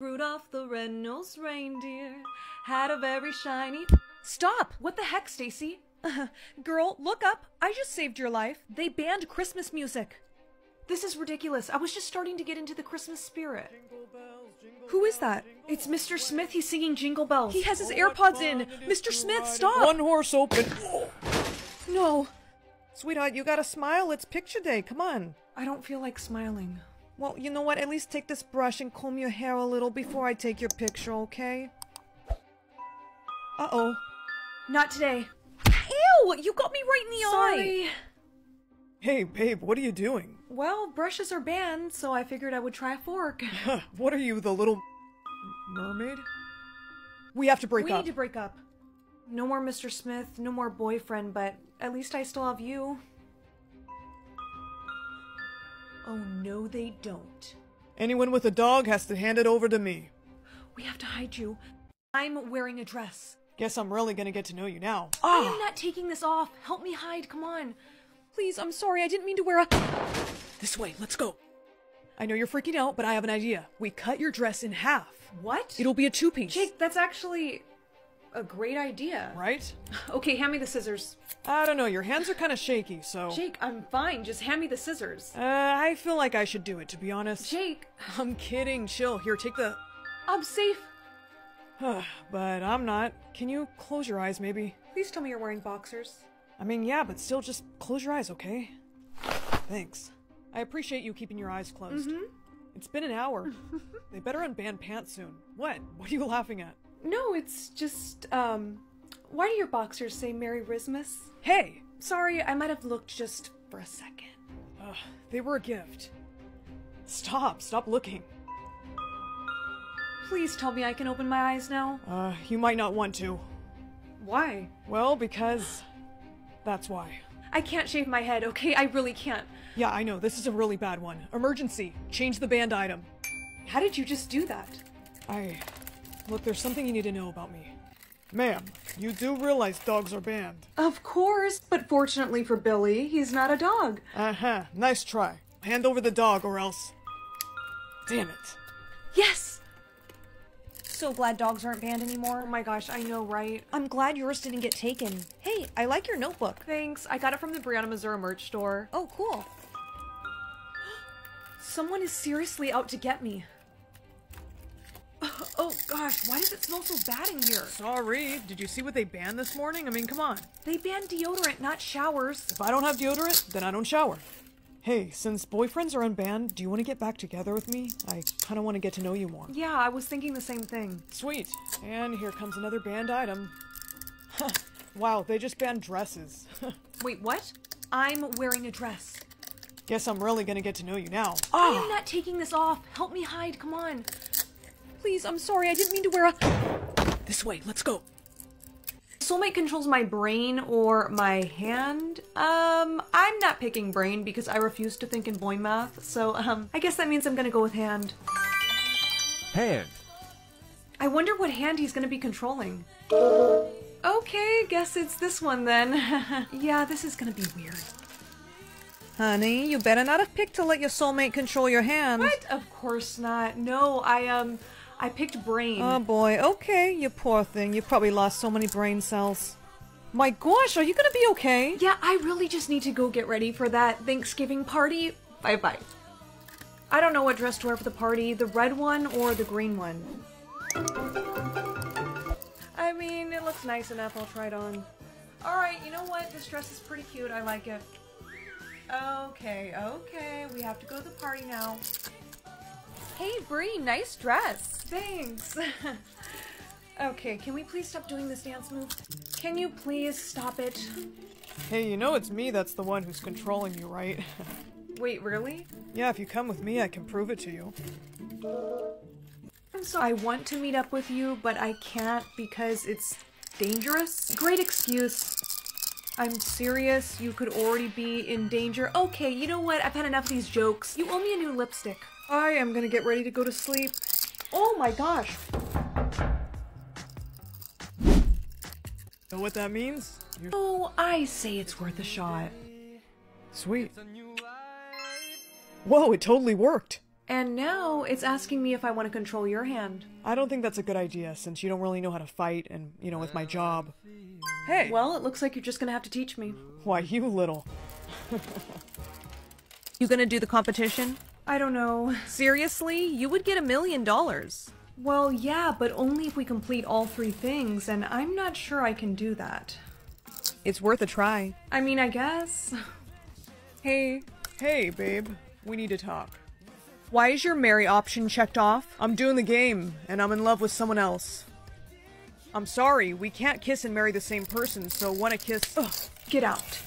Rudolph the red-nosed reindeer had a very shiny. Stop! What the heck, Stacy? Girl, look up. I just saved your life. They banned Christmas music. This is ridiculous. I was just starting to get into the Christmas spirit. Who is that? It's Mr. Smith. He's singing Jingle Bells. He has his AirPods in. Mr. Smith, stop! One horse open. No. Sweetheart, you gotta smile. It's picture day. Come on. I don't feel like smiling. Well, you know what? At least take this brush and comb your hair a little before I take your picture, okay? Uh-oh. Not today. Ew! You got me right in the eye! Sorry. Hey, babe, what are you doing? Well, brushes are banned, so I figured I would try a fork. what are you, the little mermaid? We have to break we up. We need to break up. No more Mr. Smith, no more boyfriend, but at least I still have you. Oh, no, they don't. Anyone with a dog has to hand it over to me. We have to hide you. I'm wearing a dress. Guess I'm really gonna get to know you now. I am ah. not taking this off. Help me hide, come on. Please, I'm sorry. I didn't mean to wear a. This way, let's go. I know you're freaking out, but I have an idea. We cut your dress in half. What? It'll be a two-piece. Jake, that's actually a great idea. Right? Okay, hand me the scissors. I don't know, your hands are kind of shaky, so... Jake, I'm fine. Just hand me the scissors. Uh, I feel like I should do it, to be honest. Jake, I'm kidding, chill. Here, take the... I'm safe. but I'm not. Can you close your eyes, maybe? Please tell me you're wearing boxers. I mean, yeah, but still just close your eyes, okay? Thanks. I appreciate you keeping your eyes closed. Mm-hmm. It's been an hour. they better unban pants soon. What? What are you laughing at? No, it's just, um, why do your boxers say Merry Christmas? Hey! Sorry, I might have looked just for a second. Ugh, they were a gift. Stop, stop looking. Please tell me I can open my eyes now. Uh, you might not want to. Why? Well, because... That's why. I can't shave my head, okay? I really can't. Yeah, I know, this is a really bad one. Emergency! Change the banned item. How did you just do that? I... Look, there's something you need to know about me. Ma'am, you do realize dogs are banned. Of course, but fortunately for Billy, he's not a dog. Uh-huh, nice try. Hand over the dog or else... Damn it. Yes! So glad dogs aren't banned anymore. Oh my gosh, I know, right? I'm glad yours didn't get taken. Hey, I like your notebook. Thanks. I got it from the Brianna Mizura merch store. Oh, cool. Someone is seriously out to get me. Oh gosh, why does it smell so bad in here? Sorry, did you see what they banned this morning? I mean, come on. They banned deodorant, not showers. If I don't have deodorant, then I don't shower. Hey, since boyfriends are unbanned, do you want to get back together with me? I kind of want to get to know you more. Yeah, I was thinking the same thing. Sweet. And here comes another banned item. wow, they just banned dresses. Wait, what? I'm wearing a dress. Guess I'm really gonna get to know you now. I am ah. not taking this off. Help me hide, come on. Please, I'm sorry. I didn't mean to wear a. This way, let's go. Soulmate controls my brain or my hand. Um, I'm not picking brain because I refuse to think in boy math, so um, I guess that means I'm gonna go with hand. Hand. I wonder what hand he's gonna be controlling. Okay, guess it's this one then. yeah, this is gonna be weird. Honey, you better not have picked to let your soulmate control your hand. What? Of course not. No, I, um, I picked brain. Oh boy, okay, you poor thing. You probably lost so many brain cells. My gosh, are you gonna be okay? yeah, I really just need to go get ready for that Thanksgiving party. Bye bye. I don't know what dress to wear for the party, the red one or the green one. I mean, it looks nice enough, I'll try it on. Alright, you know what? This dress is pretty cute, I like it. Okay, okay, we have to go to the party now. Hey, Brie, nice dress. Thanks. okay, can we please stop doing this dance move? Can you please stop it? Hey, you know it's me that's the one who's controlling you, right? Wait, really? yeah, if you come with me, I can prove it to you. I'm so I want to meet up with you, but I can't because it's dangerous. Great excuse. I'm serious. You could already be in danger. Okay, you know what? I've had enough of these jokes. You owe me a new lipstick. I am gonna get ready to go to sleep. Oh my gosh. Know what that means? You're Oh, I say it's worth a shot. sweet. Whoa, it totally worked. And now it's asking me if I want to control your hand. I don't think that's a good idea since you don't really know how to fight and, you know, with my job. Hey! Well, it looks like you're just gonna have to teach me. Why, you little. You gonna do the competition? I don't know. Seriously? You would get a million dollars. Well, yeah, but only if we complete all three things, and I'm not sure I can do that. It's worth a try. I mean, I guess. Hey. Hey, babe. We need to talk. Why is your marry option checked off? I'm doing the game, and I'm in love with someone else. I'm sorry, we can't kiss and marry the same person, so wanna kiss. Ugh, get out.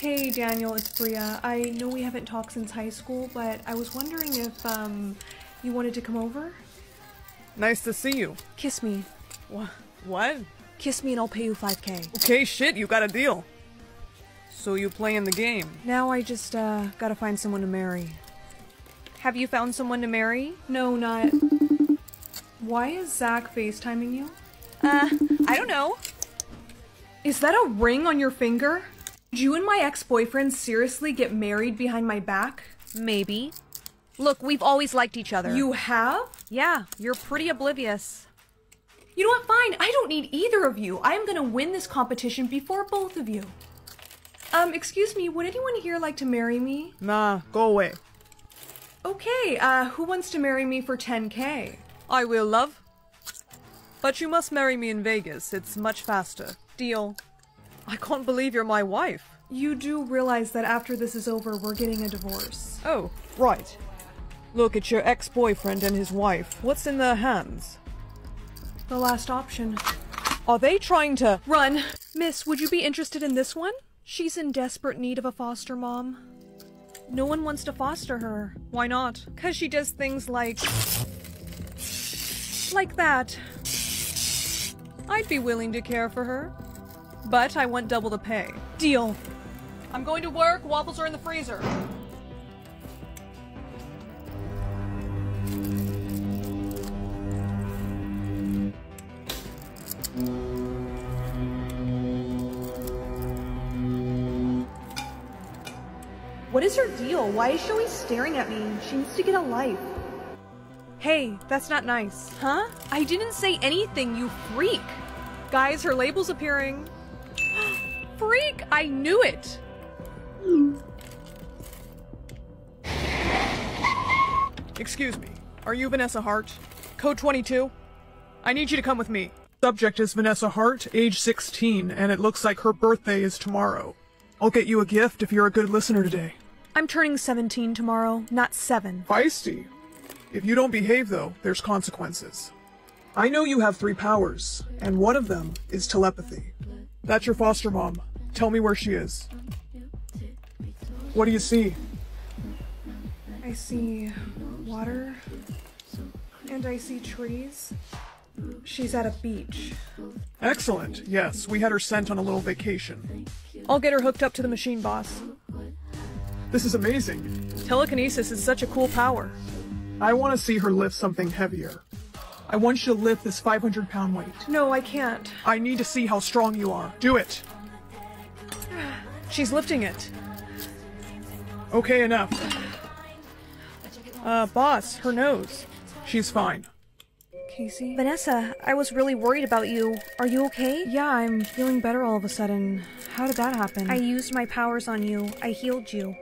Hey, Daniel, it's Bria. I know we haven't talked since high school, but I was wondering if, um, you wanted to come over? Nice to see you. Kiss me. Wha- What? Kiss me and I'll pay you 5k. Okay, shit, you got a deal. So you playing the game? Now I just, uh, gotta find someone to marry. Have you found someone to marry? No, not. Why is Zach FaceTiming you? Uh, I don't know. Is that a ring on your finger? Did you and my ex boyfriend seriously get married behind my back? Maybe. Look, we've always liked each other. You have? Yeah, you're pretty oblivious. You know what? Fine. I don't need either of you. I am gonna win this competition before both of you. Um, excuse me, would anyone here like to marry me? Nah, go away. Okay, uh, who wants to marry me for 10k? I will, love. But you must marry me in Vegas. It's much faster. Deal. I can't believe you're my wife. You do realize that after this is over, we're getting a divorce. Oh, right. Look, it's your ex-boyfriend and his wife. What's in their hands? The last option. Are they trying to- Run! Miss, would you be interested in this one? She's in desperate need of a foster mom. No one wants to foster her. Why not? Cause she does things like... Like that. I'd be willing to care for her. But I want double the pay. Deal. I'm going to work. Waffles are in the freezer. What is her deal? Why is she always staring at me? She needs to get a life. Hey, that's not nice. Huh? I didn't say anything, you freak. Guys, her label's appearing. Freak! I knew it! Excuse me. Are you Vanessa Hart? Code 22? I need you to come with me. Subject is Vanessa Hart, age 16, and it looks like her birthday is tomorrow. I'll get you a gift if you're a good listener today. I'm turning 17 tomorrow, not 7. Feisty. If you don't behave, though, there's consequences. I know you have three powers, and one of them is telepathy. That's your foster mom. Tell me where she is. What do you see? I see water. And I see trees. She's at a beach. Excellent. Yes, we had her sent on a little vacation. I'll get her hooked up to the machine, boss. This is amazing. Telekinesis is such a cool power. I want to see her lift something heavier. I want you to lift this 500 pound weight. No, I can't. I need to see how strong you are. Do it. She's lifting it. Okay, enough. Uh, boss, her nose. She's fine. Casey? Vanessa, I was really worried about you. Are you okay? Yeah, I'm feeling better all of a sudden. How did that happen? I used my powers on you. I healed you.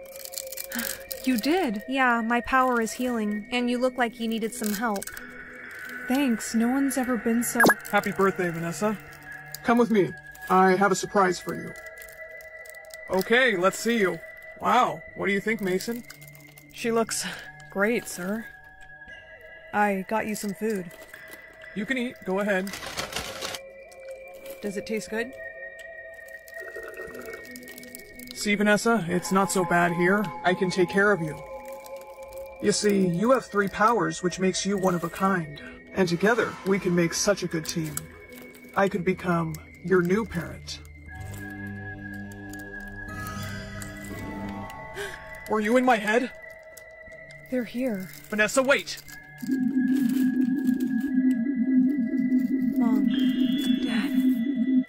You did? Yeah, my power is healing, and you look like you needed some help. Thanks. No one's ever been so. Happy birthday, Vanessa. Come with me. I have a surprise for you. Okay, let's see you. Wow, what do you think, Mason? She looks great, sir. I got you some food. You can eat, go ahead. Does it taste good? See, Vanessa, it's not so bad here. I can take care of you. You see, you have three powers, which makes you one of a kind. And together, we can make such a good team. I could become your new parent. Were you in my head? They're here. Vanessa, wait! Mom. Dad.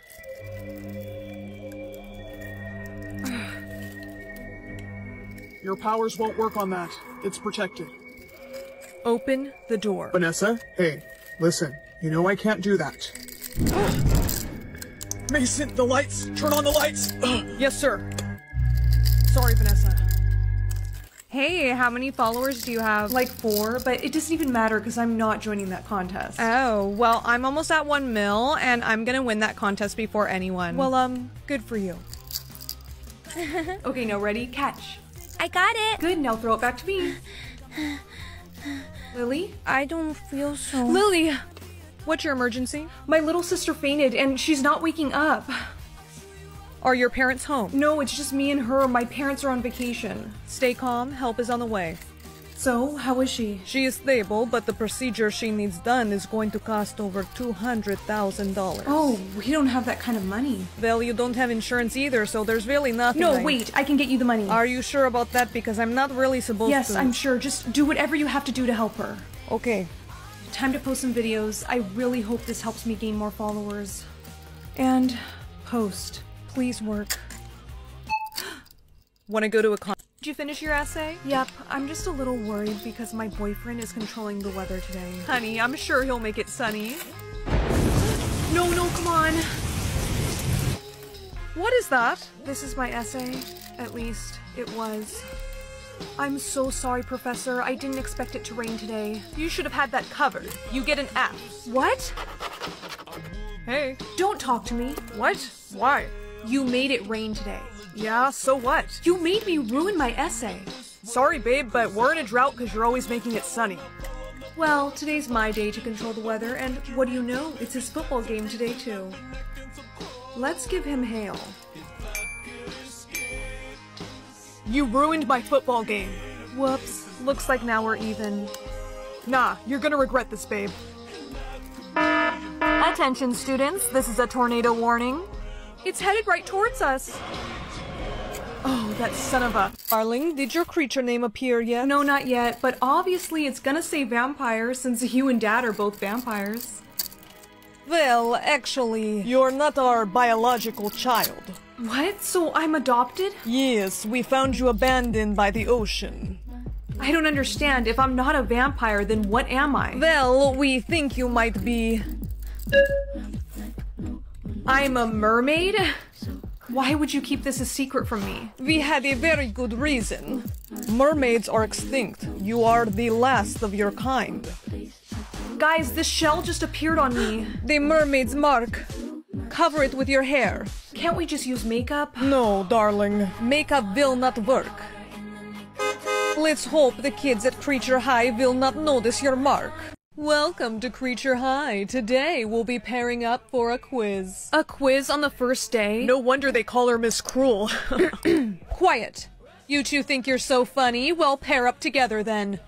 Your powers won't work on that. It's protected. Open the door. Vanessa, hey, listen. You know I can't do that. Mason, the lights! Turn on the lights! Yes, sir. Sorry, Vanessa. Hey, how many followers do you have? Like four, but it doesn't even matter because I'm not joining that contest. Oh, well, I'm almost at one mil, and I'm gonna win that contest before anyone. Well, um, good for you. okay, now ready? Catch. I got it. Good, now throw it back to me. Lily? I don't feel so. Lily! What's your emergency? My little sister fainted and she's not waking up. Are your parents home? No, it's just me and her. My parents are on vacation. Stay calm, help is on the way. So, how is she? She is stable, but the procedure she needs done is going to cost over $200,000. Oh, we don't have that kind of money. Well, you don't have insurance either, so there's really nothing. No, I- wait, I can get you the money. Are you sure about that? Because I'm not really supposed yes, to. I'm sure. Just do whatever you have to do to help her. Okay. Time to post some videos. I really hope this helps me gain more followers. And post. Please work. Want to go to a con? Did you finish your essay? Yep, I'm just a little worried because my boyfriend is controlling the weather today. Honey, I'm sure he'll make it sunny. No, no, come on. What is that? This is my essay. At least, it was. I'm so sorry, Professor. I didn't expect it to rain today. You should have had that covered. You get an F. What? Hey. Don't talk to me. What? Why? You made it rain today. Yeah, so what? You made me ruin my essay. Sorry, babe, but we're in a drought because you're always making it sunny. Well, today's my day to control the weather, and what do you know? It's his football game today, too. Let's give him hail. You ruined my football game. Whoops. Looks like now we're even. Nah, you're gonna regret this, babe. Attention, students. This is a tornado warning. It's headed right towards us. Oh, that son of a. Darling, did your creature name appear yet? No, not yet, but obviously it's gonna say vampire since you and Dad are both vampires. Well, actually, you're not our biological child. What? So I'm adopted? Yes, we found you abandoned by the ocean. I don't understand. If I'm not a vampire, then what am I? Well, we think you might be. I'm a mermaid? Why would you keep this a secret from me? We had a very good reason. Mermaids are extinct. You are the last of your kind. Guys, this shell just appeared on me. The mermaid's mark. Cover it with your hair. Can't we just use makeup? No, darling. Makeup will not work. Let's hope the kids at Creature High will not notice your mark. Welcome to Creature High. Today we'll be pairing up for a quiz. A quiz on the first day? No wonder they call her Miss Cruel. Quiet. You two think you're so funny? Well, pair up together then.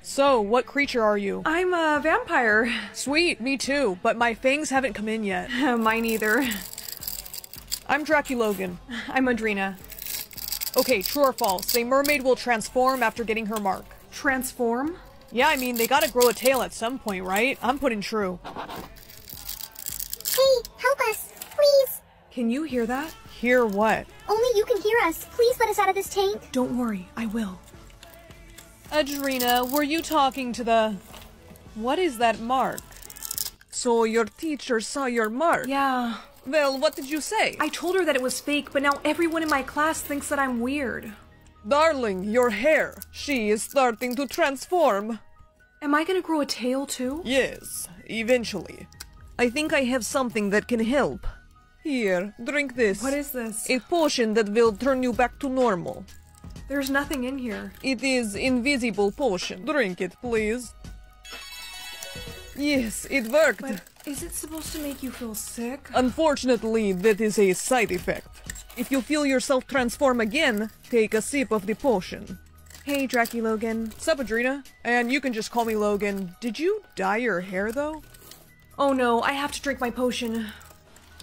So, what creature are you? I'm a vampire. Sweet, me too, but my fangs haven't come in yet. Mine either. I'm Draculogan. I'm Adrena. Okay, true or false? A mermaid will transform after getting her mark. Transform? Yeah, I mean, they gotta grow a tail at some point, right? I'm putting true. Hey, help us, please. Can you hear that? Hear what? Only you can hear us. Please let us out of this tank. Don't worry, I will. Adrena, were you talking to the. What is that mark? So your teacher saw your mark? Yeah. Well, what did you say? I told her that it was fake, but now everyone in my class thinks that I'm weird. Darling, your hair. She is starting to transform. Am I gonna grow a tail too? Yes, eventually. I think I have something that can help. Here, drink this. What is this? A potion that will turn you back to normal. There's nothing in here. It is invisible potion. Drink it, please. Yes, it worked. But is it supposed to make you feel sick? Unfortunately, that is a side effect. If you feel yourself transform again, take a sip of the potion. Hey, Dracky Logan. Sup, Adrena? And you can just call me Logan. Did you dye your hair, though? Oh no, I have to drink my potion.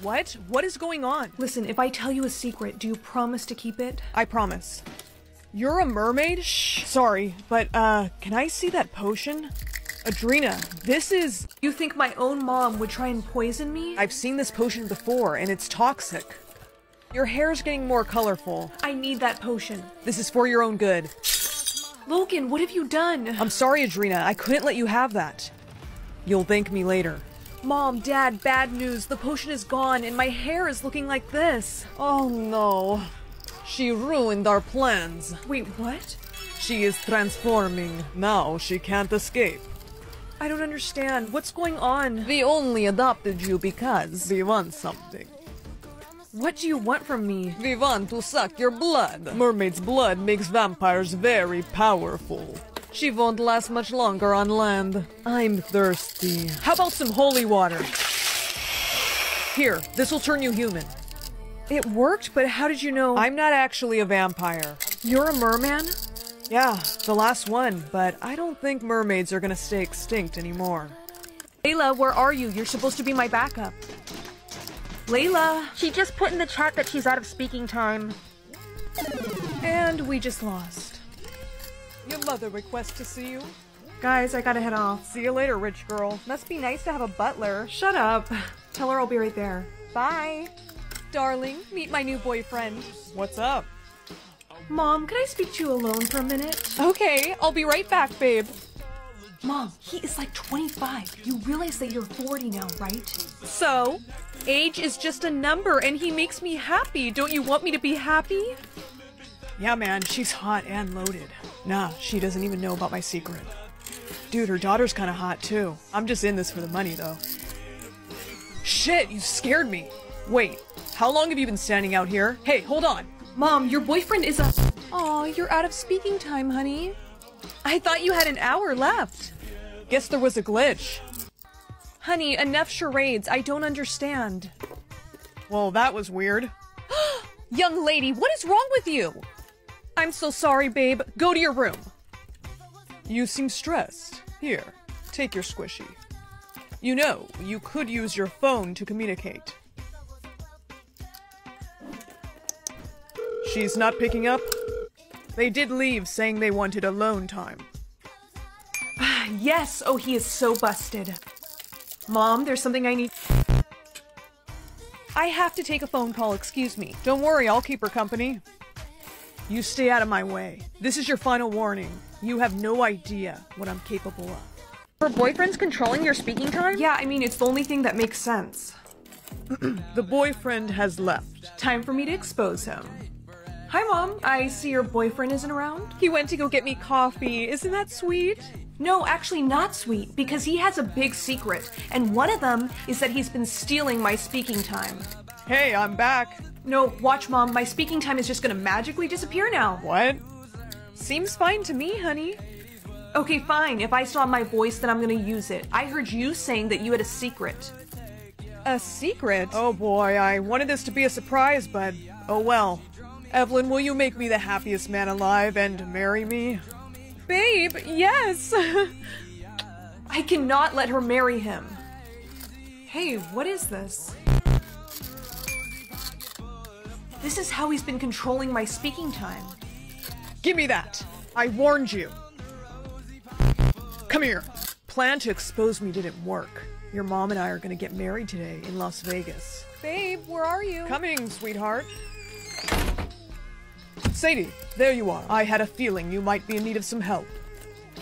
What? What is going on? Listen, if I tell you a secret, do you promise to keep it? I promise. You're a mermaid? Shh. Sorry, but, uh, can I see that potion? Adrena, this is. You think my own mom would try and poison me? I've seen this potion before, and it's toxic. Your hair's getting more colorful. I need that potion. This is for your own good. Logan, what have you done? I'm sorry, Adrena. I couldn't let you have that. You'll thank me later. Mom, Dad, bad news. The potion is gone and my hair is looking like this. Oh no. She ruined our plans. Wait, what? She is transforming. Now she can't escape. I don't understand. What's going on? We only adopted you because we want something. What do you want from me? We want to suck your blood. Mermaid's blood makes vampires very powerful. She won't last much longer on land. I'm thirsty. How about some holy water? Here, this will turn you human. It worked, but how did you know? I'm not actually a vampire. You're a merman? Yeah, the last one, but I don't think mermaids are gonna stay extinct anymore. Layla, where are you? You're supposed to be my backup. Layla! She just put in the chat that she's out of speaking time. And we just lost. Your mother requests to see you. Guys, I gotta head off. See you later, rich girl. Must be nice to have a butler. Shut up. Tell her I'll be right there. Bye. Darling, meet my new boyfriend. What's up? Mom, can I speak to you alone for a minute? Okay, I'll be right back, babe. Mom, he is like 25. You realize that you're 40 now, right? So, age is just a number and he makes me happy. Don't you want me to be happy? Yeah, man, she's hot and loaded. Nah, she doesn't even know about my secret. Dude, her daughter's kinda hot too. I'm just in this for the money though. Shit, you scared me. Wait, how long have you been standing out here? Hey, hold on. Mom, your boyfriend is a. Aw, you're out of speaking time, honey. I thought you had an hour left. Guess there was a glitch. Honey, enough charades. I don't understand. Well, that was weird. Young lady, what is wrong with you? I'm so sorry, babe. Go to your room. You seem stressed. Here, take your squishy. You know, you could use your phone to communicate. She's not picking up? They did leave saying they wanted alone time. Yes! Oh, he is so busted. Mom, there's something I need. I have to take a phone call, excuse me. Don't worry, I'll keep her company. You stay out of my way. This is your final warning. You have no idea what I'm capable of. Her boyfriend's controlling your speaking time? Yeah, I mean, it's the only thing that makes sense. The boyfriend has left. Time for me to expose him. Hi, Mom. I see your boyfriend isn't around. He went to go get me coffee. Isn't that sweet? No, actually, not sweet, because he has a big secret, and one of them is that he's been stealing my speaking time. Hey, I'm back. No, watch, Mom. My speaking time is just gonna magically disappear now. What? Seems fine to me, honey. Okay, fine. If I still have my voice, then I'm gonna use it. I heard you saying that you had a secret. A secret? Oh boy, I wanted this to be a surprise, but oh well. Evelyn, will you make me the happiest man alive and marry me? Babe, yes! I cannot let her marry him. Hey, what is this? This is how he's been controlling my speaking time. Give me that! I warned you! Come here! Plan to expose me didn't work. Your mom and I are gonna get married today in Las Vegas. Babe, where are you? Coming, sweetheart. Sadie, there you are. I had a feeling you might be in need of some help.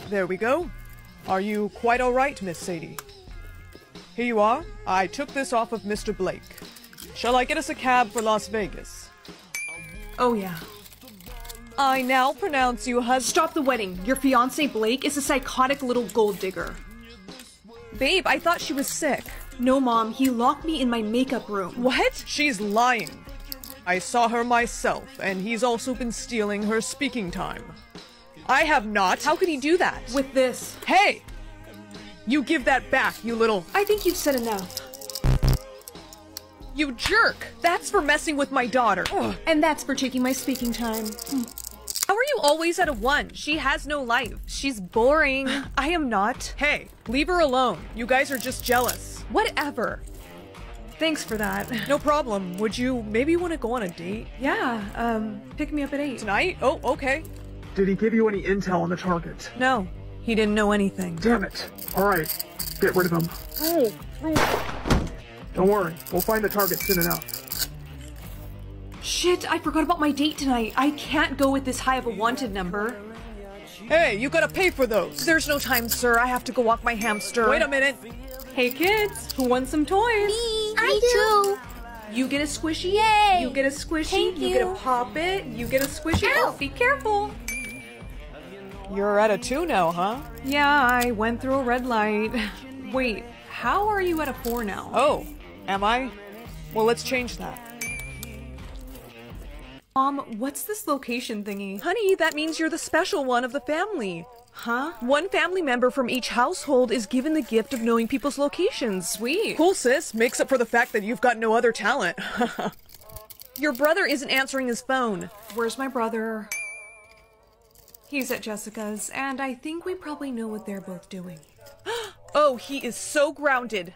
There we go. Are you quite alright, Miss Sadie? Here you are. I took this off of Mr. Blake. Shall I get us a cab for Las Vegas? Oh, yeah. I now pronounce you husband. Stop the wedding. Your fiance Blake is a psychotic little gold digger. Babe, I thought she was sick. No, Mom, he locked me in my makeup room. What? She's lying. I saw her myself, and he's also been stealing her speaking time. I have not. How could he do that? With this. Hey! You give that back, you little. I think you've said enough. You jerk! That's for messing with my daughter. Ugh. And that's for taking my speaking time. Hmm. How are you always at a one? She has no life. She's boring. I am not. Hey, leave her alone. You guys are just jealous. Whatever. Thanks for that. No problem. Would you maybe want to go on a date? Yeah, um, pick me up at 8. Tonight? Oh, okay. Did he give you any intel on the target? No, he didn't know anything. Damn it. Alright, get rid of him. Oh, Don't worry, we'll find the target soon enough. Shit, I forgot about my date tonight. I can't go with this high of a wanted number. Hey, you gotta pay for those. There's no time, sir. I have to go walk my hamster. Wait a minute. Hey kids, who wants some toys? Me. I do. You get a squishy. Yay. You get a squishy. Thank get a pop it. You get a squishy. Ow. Oh, be careful. You're at a two now, huh? Yeah, I went through a red light. Wait, how are you at a four now? Oh, am I? Well, let's change that. Mom, what's this location thingy? Honey, that means you're the special one of the family. Huh? One family member from each household is given the gift of knowing people's locations. Sweet. Cool, sis. Makes up for the fact that you've got no other talent. Your brother isn't answering his phone. Where's my brother? He's at Jessica's, and I think we probably know what they're both doing. Oh, he is so grounded.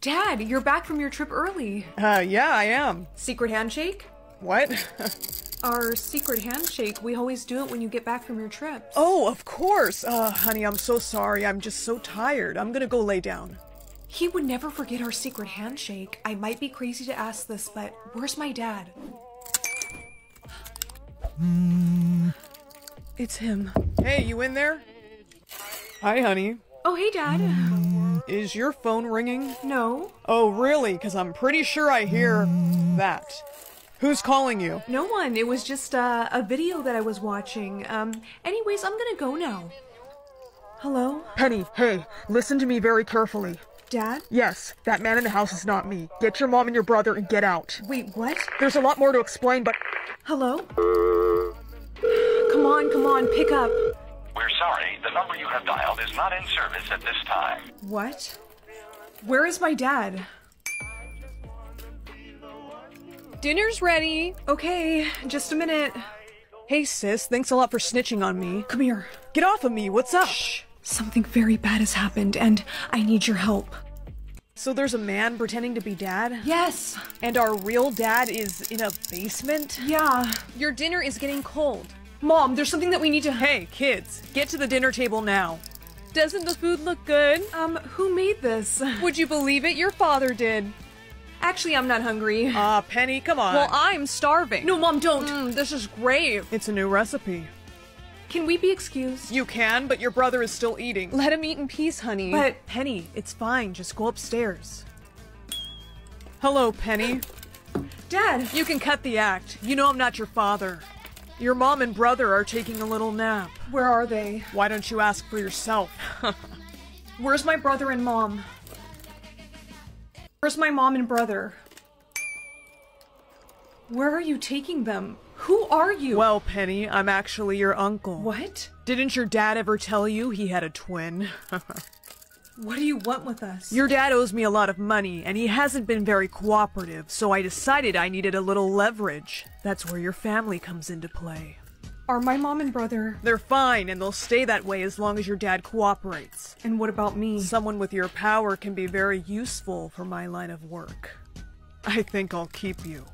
Dad, you're back from your trip early. uh, yeah, I am. Secret handshake? What? Our secret handshake. We always do it when you get back from your trips. oh, of course. Uh, honey, I'm so sorry. I'm just so tired. I'm gonna go lay down. He would never forget our secret handshake. I might be crazy to ask this, but where's my dad? It's him. Hey, you in there? Hi, honey. Oh, hey, Dad. Is your phone ringing? No, Oh, really? Because I'm pretty sure I hear that. Who's calling you? no one. It was just uh, a video that I was watching. Um, anyways, I'm gonna go now. Hello? Penny, hey, listen to me very carefully. Dad? Yes, that man in the house is not me. Get your mom and your brother and get out. Wait, what? There's a lot more to explain, but Hello? Come on, come on, pick up. We're sorry, the number you have dialed is not in service at this time. What? Where is my dad? Dinner's ready. Okay, just a minute. Hey, sis. Thanks a lot for snitching on me. Come here. Get off of me. What's up? Shh. Something very bad has happened, and I need your help. So there's a man pretending to be dad? Yes. And our real dad is in a basement? Yeah. Your dinner is getting cold. Mom, there's something that we need to. Hey, kids, get to the dinner table now. Doesn't the food look good? Um, who made this? Would you believe it? Your father did. Actually, I'm not hungry. Ah, Penny, come on. Well, I'm starving. No, Mom, don't. Mm, this is great. it's a new recipe. Can we be excused? You can, but your brother is still eating. Let him eat in peace, honey. But Penny, it's fine. Just go upstairs. Hello, Penny. Dad, You can cut the act. You know I'm not your father. Your mom and brother are taking a little nap. where are they? Why don't you ask for yourself? Where's my brother and mom? Where's my mom and brother? Where are you taking them? Who are you? well, Penny, I'm actually your uncle. what? Didn't your dad ever tell you he had a twin? What do you want with us? Your dad owes me a lot of money, and he hasn't been very cooperative, so I decided I needed a little leverage. That's where your family comes into play. Are my mom and brother? They're fine, and they'll stay that way as long as your dad cooperates. And what about me? Someone with your power can be very useful for my line of work. I think I'll keep you.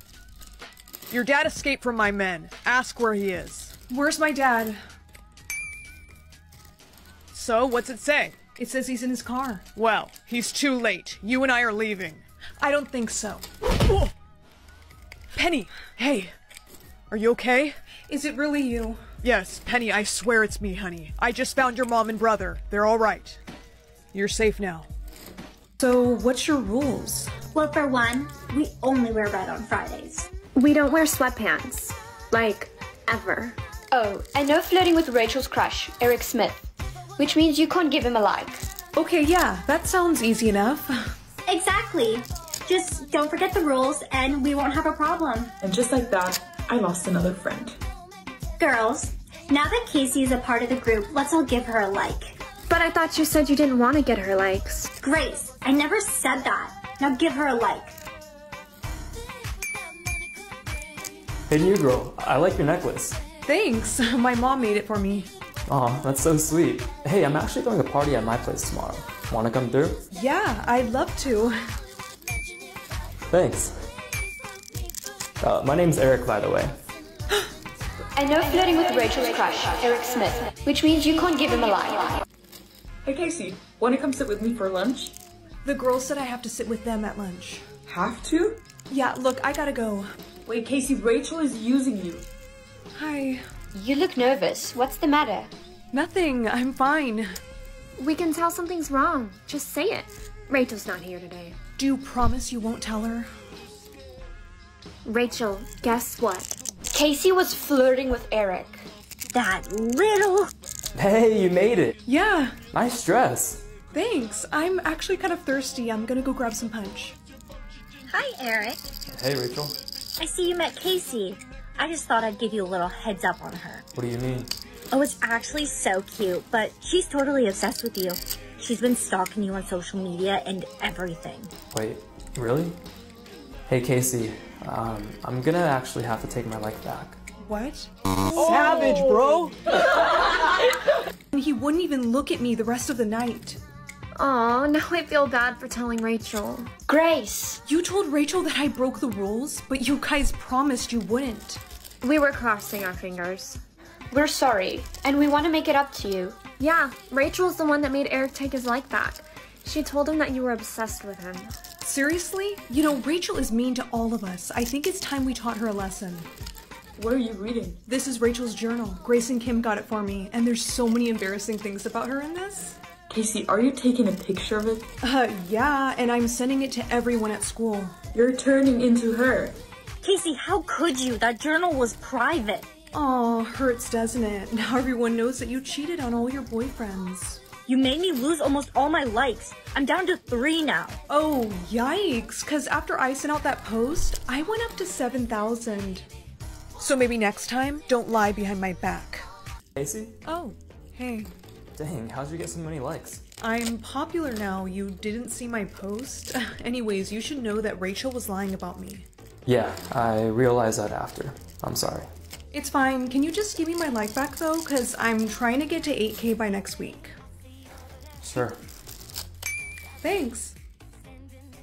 Your dad escaped from my men. Ask where he is. Where's my dad? So, what's it say? It says he's in his car. Well, he's too late. You and I are leaving. I don't think so. Penny, hey. Are you okay? Is it really you? Yes, Penny, I swear it's me, honey. I just found your mom and brother. They're all right. You're safe now. So, what's your rules? Well, for one, we only wear red on Fridays. We don't wear sweatpants. Like, ever. Oh, and no flirting with Rachel's crush, Eric Smith. Which means you can't give him a like. Okay, yeah, that sounds easy enough. Exactly. Just don't forget the rules and we won't have a problem. And just like that, I lost another friend. Girls, now that Casey is a part of the group, let's all give her a like. But I thought you said you didn't want to get her likes. Grace, I never said that. Now give her a like. Hey, new girl, I like your necklace. Thanks. My mom made it for me. Aw, that's so sweet. Hey, I'm actually throwing a party at my place tomorrow. Wanna come through? Yeah, I'd love to. Thanks. Uh, my name's Eric, by the way. And know flirting with Rachel's crush, Eric Smith. Which means you can't give him a like. Hey Casey, wanna come sit with me for lunch? The girls said I have to sit with them at lunch. Have to? Yeah, look, I gotta go. Wait, Casey, Rachel is using you. Hi. You look nervous. What's the matter? Nothing. I'm fine. We can tell something's wrong. Just say it. Rachel's not here today. Do you promise you won't tell her? Rachel, guess what? Casey was flirting with Eric. That little. Hey, you made it. Yeah. Nice dress. Thanks. I'm actually kind of thirsty. I'm gonna go grab some punch. Hi, Eric. Hey, Rachel. I see you met Casey. I just thought I'd give you a little heads up on her. What do you mean? Oh, it's actually so cute, but she's totally obsessed with you. She's been stalking you on social media and everything. Wait, really? Hey, Casey. Um, I'm gonna actually have to take my life back. What? Savage, bro! And he wouldn't even look at me the rest of the night. Aw, now I feel bad for telling Rachel. Grace! You told Rachel that I broke the rules, but you guys promised you wouldn't. We were crossing our fingers. We're sorry, and we want to make it up to you. Yeah, Rachel's the one that made Eric take his life back. She told him that you were obsessed with him. Seriously? You know, Rachel is mean to all of us. I think it's time we taught her a lesson. What are you reading? This is Rachel's journal. Grace and Kim got it for me, and there's so many embarrassing things about her in this. Casey, are you taking a picture of it? Uh, yeah, and I'm sending it to everyone at school. You're turning into her. Casey, how could you? That journal was private. Aw, hurts, doesn't it? Now everyone knows that you cheated on all your boyfriends. You made me lose almost all my likes. I'm down to three now. Oh, yikes, because after I sent out that post, I went up to 7,000. So maybe next time, don't lie behind my back. Casey? Oh, hey. Dang, how'd you get so many likes? I'm popular now. You didn't see my post? Anyways, you should know that Rachel was lying about me. Yeah, I realized that after. I'm sorry. It's fine. Can you just give me my life back though? Because I'm trying to get to 8k by next week. Sure. Thanks.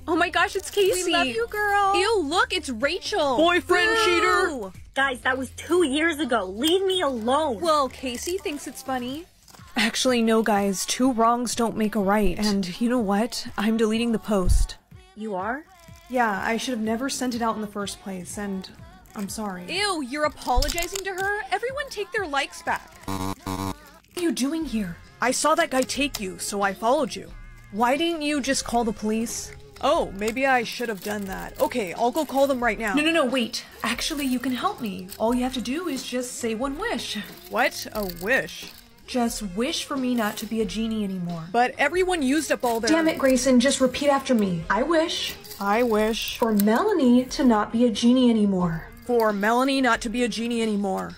Oh my gosh, it's Casey. We love you, girl. Ew, look, it's Rachel. Boyfriend Boo! cheater. Guys, that was two years ago. Leave me alone. Well, Casey thinks it's funny. Actually, no, guys. Two wrongs don't make a right. And you know what? I'm deleting the post. You are? Yeah, I should have never sent it out in the first place, and I'm sorry. Ew, you're apologizing to her? Everyone take their likes back. What are you doing here? I saw that guy take you, so I followed you. Why didn't you just call the police? Oh, maybe I should have done that. Okay, I'll go call them right now. No, no, no, wait. Actually, you can help me. All you have to do is just say one wish. What? A wish? Just wish for me not to be a genie anymore. But everyone used up all their- Damn it, Grayson, just repeat after me. I wish I wish for Melanie to not be a genie anymore. for Melanie not to be a genie anymore.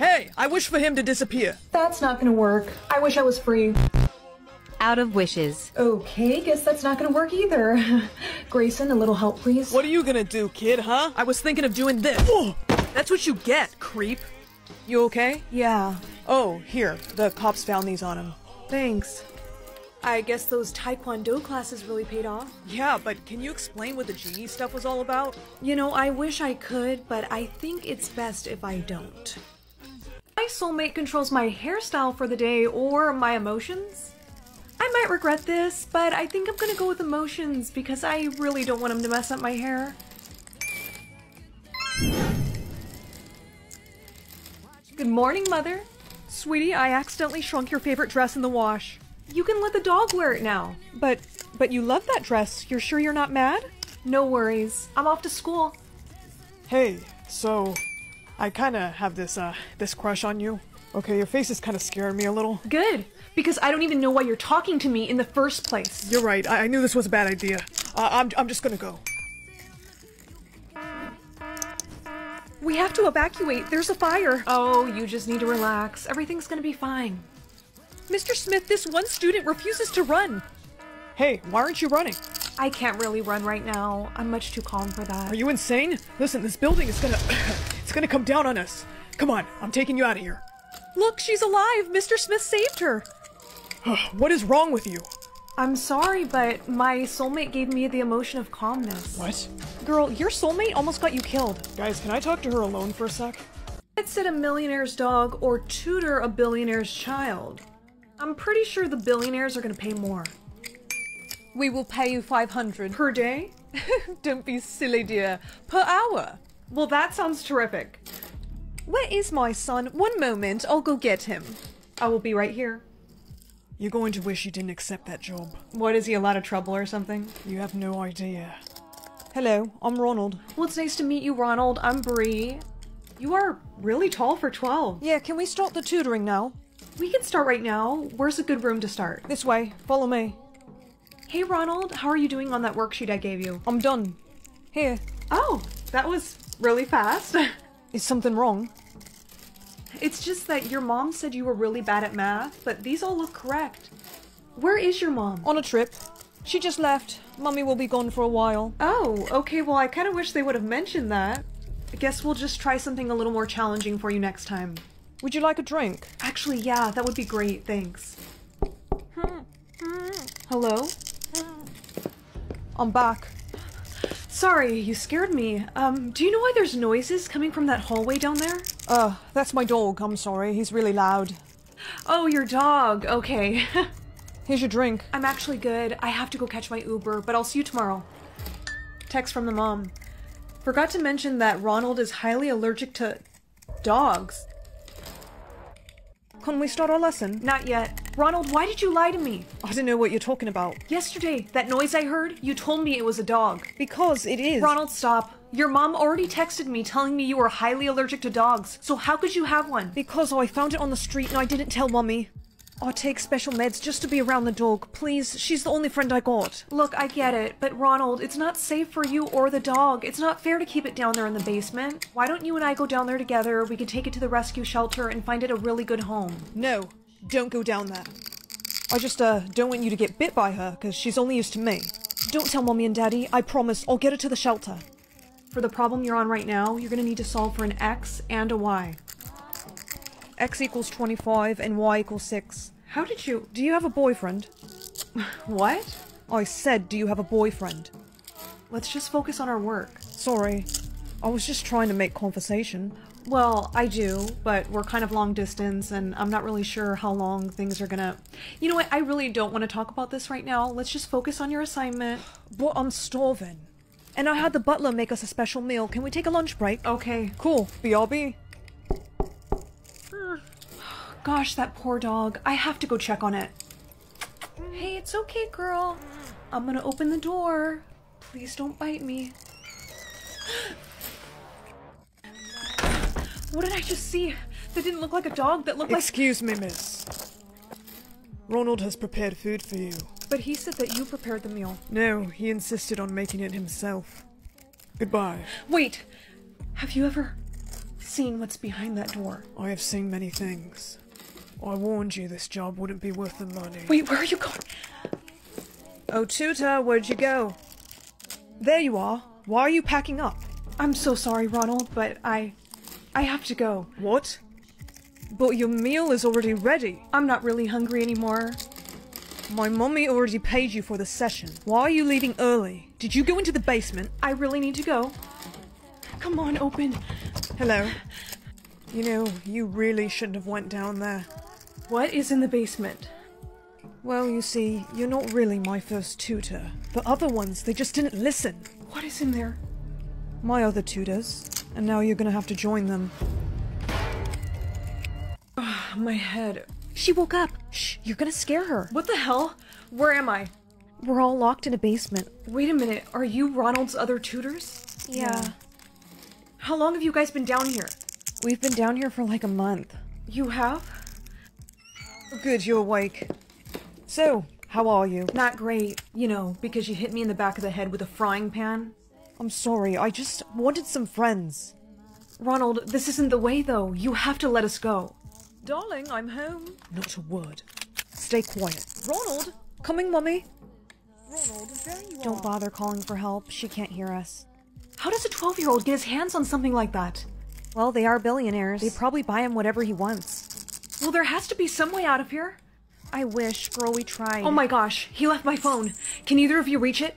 Hey, I wish for him to disappear. That's not gonna work. I wish I was free. Out of wishes. Okay, guess that's not gonna work either. Grayson, a little help, please. What are you gonna do, kid, huh? I was thinking of doing this. Oh, that's what you get, creep. You okay? Yeah, Oh, here. The cops found these on him. thanks. I guess those taekwondo classes really paid off. Yeah, but can you explain what the genie stuff was all about? You know, I wish I could, but I think it's best if I don't. My soulmate controls my hairstyle for the day or my emotions. I might regret this, but I think I'm gonna go with emotions because I really don't want him to mess up my hair. Good morning, Mother. Sweetie, I accidentally shrunk your favorite dress in the wash. You can let the dog wear it now. But, but you love that dress. You're sure you're not mad? No worries. I'm off to school. Hey, so I kind of have this uh this crush on you. Okay, your face is kind of scaring me a little. Good, because I don't even know why you're talking to me in the first place. You're right. I, I knew this was a bad idea. Uh, I'm I'm just gonna go. We have to evacuate. There's a fire. Oh, you just need to relax. Everything's gonna be fine. Mr. Smith, this one student refuses to run. Hey, why aren't you running? I can't really run right now. I'm much too calm for that. Are you insane? Listen, this building is gonna it's gonna come down on us. Come on, I'm taking you out of here. Look, she's alive. Mr. Smith saved her. what is wrong with you? I'm sorry, but my soulmate gave me the emotion of calmness. What? Girl, your soulmate almost got you killed. Guys, can I talk to her alone for a sec? Let's sit a millionaire's dog or tutor a billionaire's child. I'm pretty sure the billionaires are gonna pay more. We will pay you 500. Per day? Don't be silly, dear. Per hour. Well, that sounds terrific. Where is my son? One moment, I'll go get him. I will be right here. You're going to wish you didn't accept that job. What, is he a lot of trouble or something? You have no idea. Hello, I'm Ronald. Well, it's nice to meet you, Ronald. I'm Bree. You are really tall for 12. Yeah, can we start the tutoring now? We can start right now. Where's a good room to start? This way, follow me. Hey, Ronald, how are you doing on that worksheet I gave you? I'm done. Here. Oh, that was really fast. Is something wrong? It's just that your mom said you were really bad at math, but these all look correct. Where is your mom? On a trip. She just left. Mummy will be gone for a while. Oh, okay, well, I kind of wish they would have mentioned that. I guess we'll just try something a little more challenging for you next time. Would you like a drink? Actually, yeah, that would be great, thanks. Hmm. Hello? I'm back. Sorry, you scared me. Um, do you know why there's noises coming from that hallway down there? Uh, that's my dog. I'm sorry. He's really loud. Oh, your dog. Okay. Here's your drink. I'm actually good. I have to go catch my Uber, but I'll see you tomorrow. Text from the mom. Forgot to mention that Ronald is highly allergic to dogs. Can we start our lesson? Not yet. Ronald, why did you lie to me? I don't know what you're talking about. Yesterday, that noise I heard, you told me it was a dog. Because it is. Ronald, stop. Your mom already texted me telling me you were highly allergic to dogs, so how could you have one? Because I found it on the street and I didn't tell Mummy. I take special meds just to be around the dog. Please, she's the only friend I got. Look, I get it, but Ronald, it's not safe for you or the dog. It's not fair to keep it down there in the basement. Why don't you and I go down there together? We can take it to the rescue shelter and find it a really good home. No, don't go down there. I just, uh, don't want you to get bit by her, because she's only used to me. Don't tell Mommy and Daddy. I promise. I'll get her to the shelter. For the problem you're on right now, you're gonna need to solve for an X and a Y. X equals 25 and Y equals 6. How did you... Do you have a boyfriend? what? I said, do you have a boyfriend? Let's just focus on our work. Sorry. I was just trying to make conversation. Well, I do, but we're kind of long distance, and I'm not really sure how long things are gonna. You know what? I really don't want to talk about this right now. Let's just focus on your assignment. But I'm starving. And I had the butler make us a special meal. Can we take a lunch break? Okay. Cool. BRB. Gosh, that poor dog. I have to go check on it. Hey, it's okay, girl. I'm gonna open the door. Please don't bite me. What did I just see? That didn't look like a dog. That looked like. Excuse me, miss. Ronald has prepared food for you. But he said that you prepared the meal. No, he insisted on making it himself. Goodbye. Wait! Have you ever seen what's behind that door? I have seen many things. I warned you this job wouldn't be worth the money. Wait, where are you going? Oh, Tutor, where'd you go? There you are. Why are you packing up? I'm so sorry, Ronald, but I. I have to go. What? But your meal is already ready. I'm not really hungry anymore. My mummy already paid you for the session. Why are you leaving early? Did you go into the basement? I really need to go. Come on, open. Hello. You know, you really shouldn't have went down there. What is in the basement? Well, you see, you're not really my first tutor. The other ones, they just didn't listen. What is in there? My other tutors. And now you're gonna have to join them. Ugh, my head. She woke up. Shh, you're gonna scare her. What the hell? Where am I? We're all locked in a basement. Wait a minute, are you Ronald's other tutors? Yeah. How long have you guys been down here? We've been down here for like a month. You have? Good, you're awake. So, how are you? Not great, you know, because you hit me in the back of the head with a frying pan. I'm sorry, I just wanted some friends. Ronald, this isn't the way though. You have to let us go. Darling, I'm home. Not a word. Stay quiet. Ronald! Coming, Mummy. Ronald, there you Don't bother calling for help. She can't hear us. How does a 12 year old get his hands on something like that? Well, they are billionaires. They probably buy him whatever he wants. Well, there has to be some way out of here. I wish, girl, we tried. Oh my gosh, he left my phone. Can either of you reach it?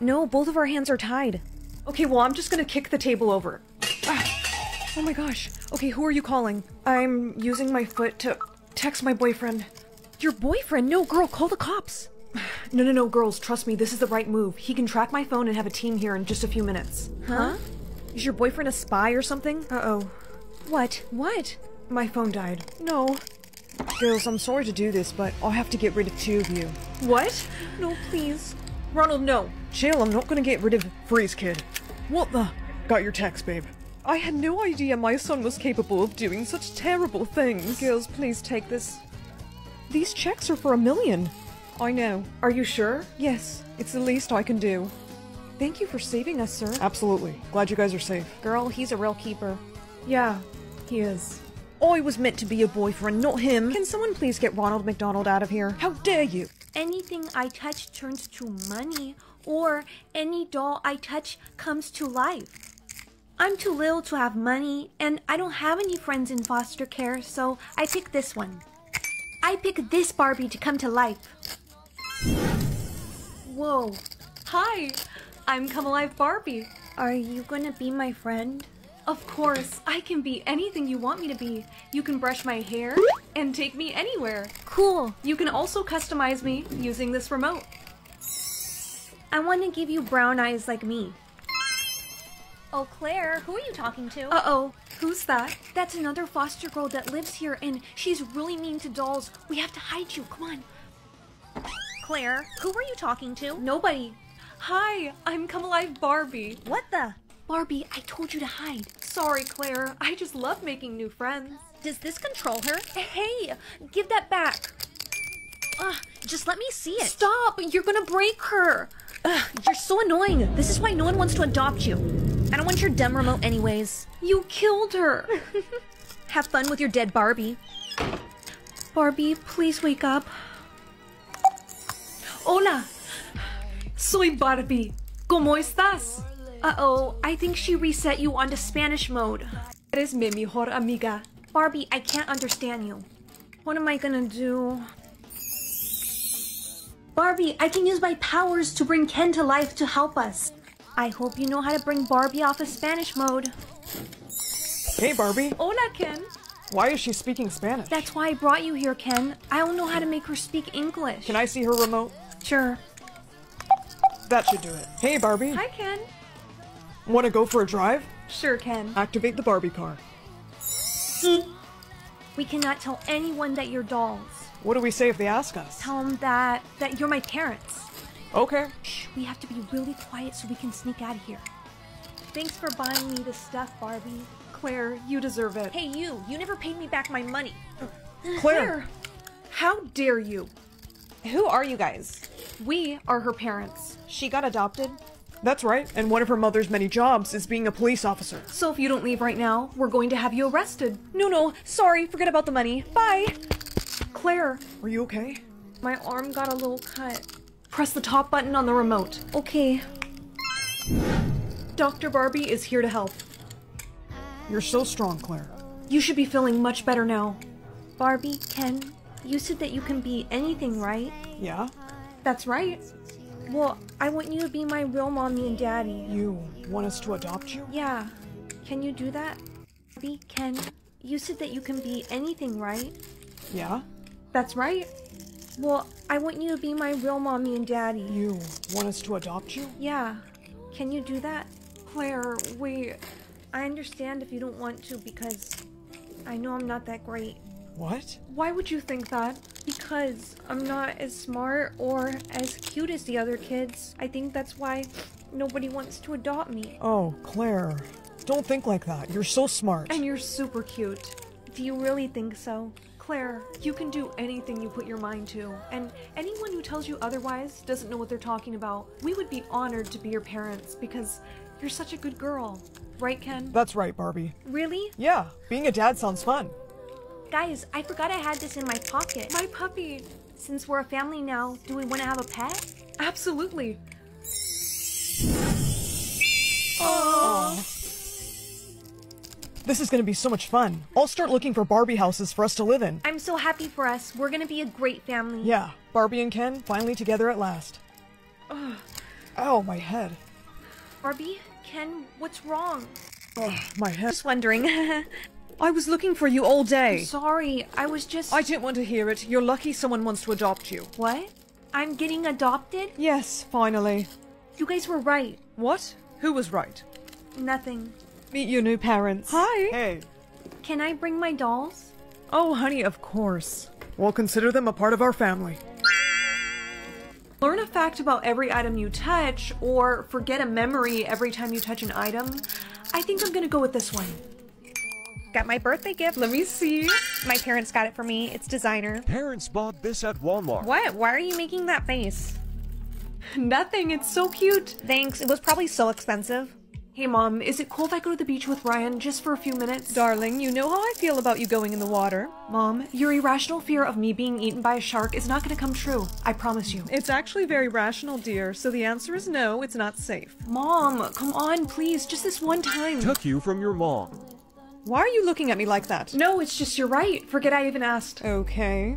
No, both of our hands are tied. Okay, well, I'm just gonna kick the table over. Ah. Oh my gosh. Okay, who are you calling? I'm using my foot to text my boyfriend. Your boyfriend? No, girl, call the cops. No, no, no, girls, trust me, this is the right move. He can track my phone and have a team here in just a few minutes. Huh? Is your boyfriend a spy or something? Uh oh. What? What? My phone died. No. Girls, I'm sorry to do this, but I'll have to get rid of two of you. What? No, please. Ronald, no. Chill, I'm not gonna get rid of. Freeze, kid. What the? Got your text, babe. I had no idea my son was capable of doing such terrible things. Girls, please take this. These checks are for a million. I know. Are you sure? Yes, it's the least I can do. Thank you for saving us, sir. Absolutely. Glad you guys are safe. Girl, he's a real keeper. Yeah, he is. I was meant to be your boyfriend, not him. Can someone please get Ronald McDonald out of here? How dare you? Anything I touch turns to money, or any doll I touch comes to life. I'm too little to have money, and I don't have any friends in foster care, so I pick this one. I pick this Barbie to come to life. Whoa. Hi, I'm Come Alive Barbie. Are you gonna be my friend? Of course, I can be anything you want me to be. You can brush my hair and take me anywhere. Cool. You can also customize me using this remote. I want to give you brown eyes like me. Oh, Claire, who are you talking to? Uh-oh, who's that? That's another foster girl that lives here, and she's really mean to dolls. We have to hide you. Come on. Claire, who are you talking to? Nobody. Hi, I'm Come Alive Barbie. What the? Barbie, I told you to hide. Sorry, Claire. I just love making new friends. Does this control her? Hey, give that back. Ugh, just let me see it. Stop! You're gonna break her. Ugh, you're so annoying. This is why no one wants to adopt you. I don't want your dumb remote anyways. You killed her. Have fun with your dead Barbie. Barbie, please wake up. Hola. Soy Barbie. ¿Cómo estás? Uh-oh, I think she reset you onto Spanish mode. Eres mi mejor amiga. Barbie, I can't understand you. What am I gonna do? Barbie, I can use my powers to bring Ken to life to help us. I hope you know how to bring Barbie off of Spanish mode. Hey, Barbie. Hola, Ken. Why is she speaking Spanish? That's why I brought you here, Ken. I don't know how to make her speak English. Can I see her remote? Sure. That should do it. Hey, Barbie. Hi, Ken. Want to go for a drive? Sure, Ken. Activate the Barbie car. We cannot tell anyone that you're dolls. What do we say if they ask us? Tell them that that you're my parents. Okay. Shh, we have to be really quiet so we can sneak out of here. Thanks for buying me the stuff, Barbie. Claire, you deserve it. Hey, you! You never paid me back my money. Claire! Claire how dare you? Who are you guys? We are her parents. She got adopted? That's right, and one of her mother's many jobs is being a police officer. So if you don't leave right now, we're going to have you arrested. No, no, sorry, forget about the money. Bye! Claire, are you okay? My arm got a little cut. Press the top button on the remote. Okay. Dr. Barbie is here to help. You're so strong, Claire. You should be feeling much better now. Barbie, Ken, you said that you can be anything, right? Yeah? That's right. Well, I want you to be my real mommy and daddy. You want us to adopt you? Yeah. Can you do that? Barbie, Ken, you said that you can be anything, right? Yeah? That's right. Well, I want you to be my real mommy and daddy. You want us to adopt you? Yeah. Can you do that? Claire, we... I understand if you don't want to because I know I'm not that great. What? Why would you think that? Because I'm not as smart or as cute as the other kids. I think that's why nobody wants to adopt me. Oh, Claire. Don't think like that. You're so smart. And you're super cute. Do you really think so? Claire, you can do anything you put your mind to, and anyone who tells you otherwise doesn't know what they're talking about. We would be honored to be your parents because you're such a good girl. Right, Ken? That's right, Barbie. Really? Yeah, being a dad sounds fun. Guys, I forgot I had this in my pocket. My puppy. Since we're a family now, do we want to have a pet? Absolutely. Aww. This is gonna be so much fun. I'll start looking for Barbie houses for us to live in. I'm so happy for us. We're gonna be a great family. Yeah, Barbie and Ken finally together at last. Ugh. Ow, my head. Barbie? Ken, what's wrong? Ugh, my head. Just wondering. I was looking for you all day. I'm sorry, I was just. I didn't want to hear it. You're lucky someone wants to adopt you. What? I'm getting adopted? Yes, finally. You guys were right. What? Who was right? Nothing. Meet your new parents. Hi. Hey, Can I bring my dolls? Oh, honey, of course. we'll consider them a part of our family. Learn a fact about every item you touch, or forget a memory every time you touch an item. I think I'm gonna go with this one. Got my birthday gift. Let me see. My parents got it for me. It's designer. Parents bought this at Walmart. What? Why are you making that face? Nothing, it's so cute. Thanks. It was probably so expensive. Hey mom, is it cool if I go to the beach with Ryan just for a few minutes? Darling, you know how I feel about you going in the water. Mom, your irrational fear of me being eaten by a shark is not gonna come true. I promise you. It's actually very rational, dear, so the answer is no, it's not safe. Mom, come on, please, just this one time. Took you from your mom. Why are you looking at me like that? No, it's just you're right. Forget I even asked. Okay.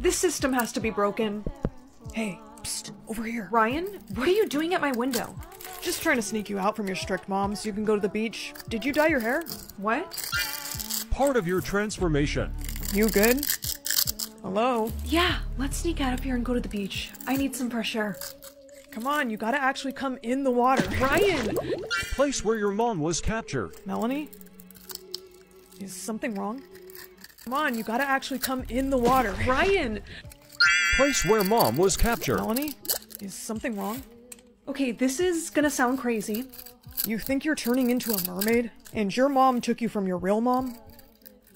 This system has to be broken. Hey, psst, over here. Ryan, what are you doing at my window? Just trying to sneak you out from your strict mom so you can go to the beach. Did you dye your hair? What? Part of your transformation. You good? Hello? Yeah, let's sneak out of here and go to the beach. I need some fresh air. Come on, you gotta actually come in the water. Ryan! Place where your mom was captured. Melanie? Is something wrong? Come on, you gotta actually come in the water. Ryan! Place where mom was captured. Melanie? Is something wrong? Okay, this is gonna sound crazy. You think you're turning into a mermaid? And your mom took you from your real mom?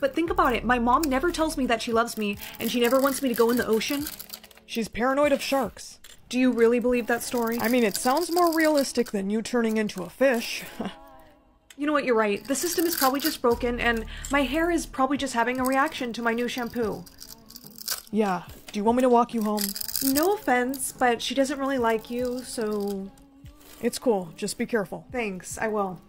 But think about it, my mom never tells me that she loves me, and she never wants me to go in the ocean. She's paranoid of sharks. Do you really believe that story? I mean, it sounds more realistic than you turning into a fish. You know what, you're right. The system is probably just broken, and my hair is probably just having a reaction to my new shampoo. yeah. Do you want me to walk you home? No offense, but she doesn't really like you, so. It's cool. Just be careful. Thanks, I will.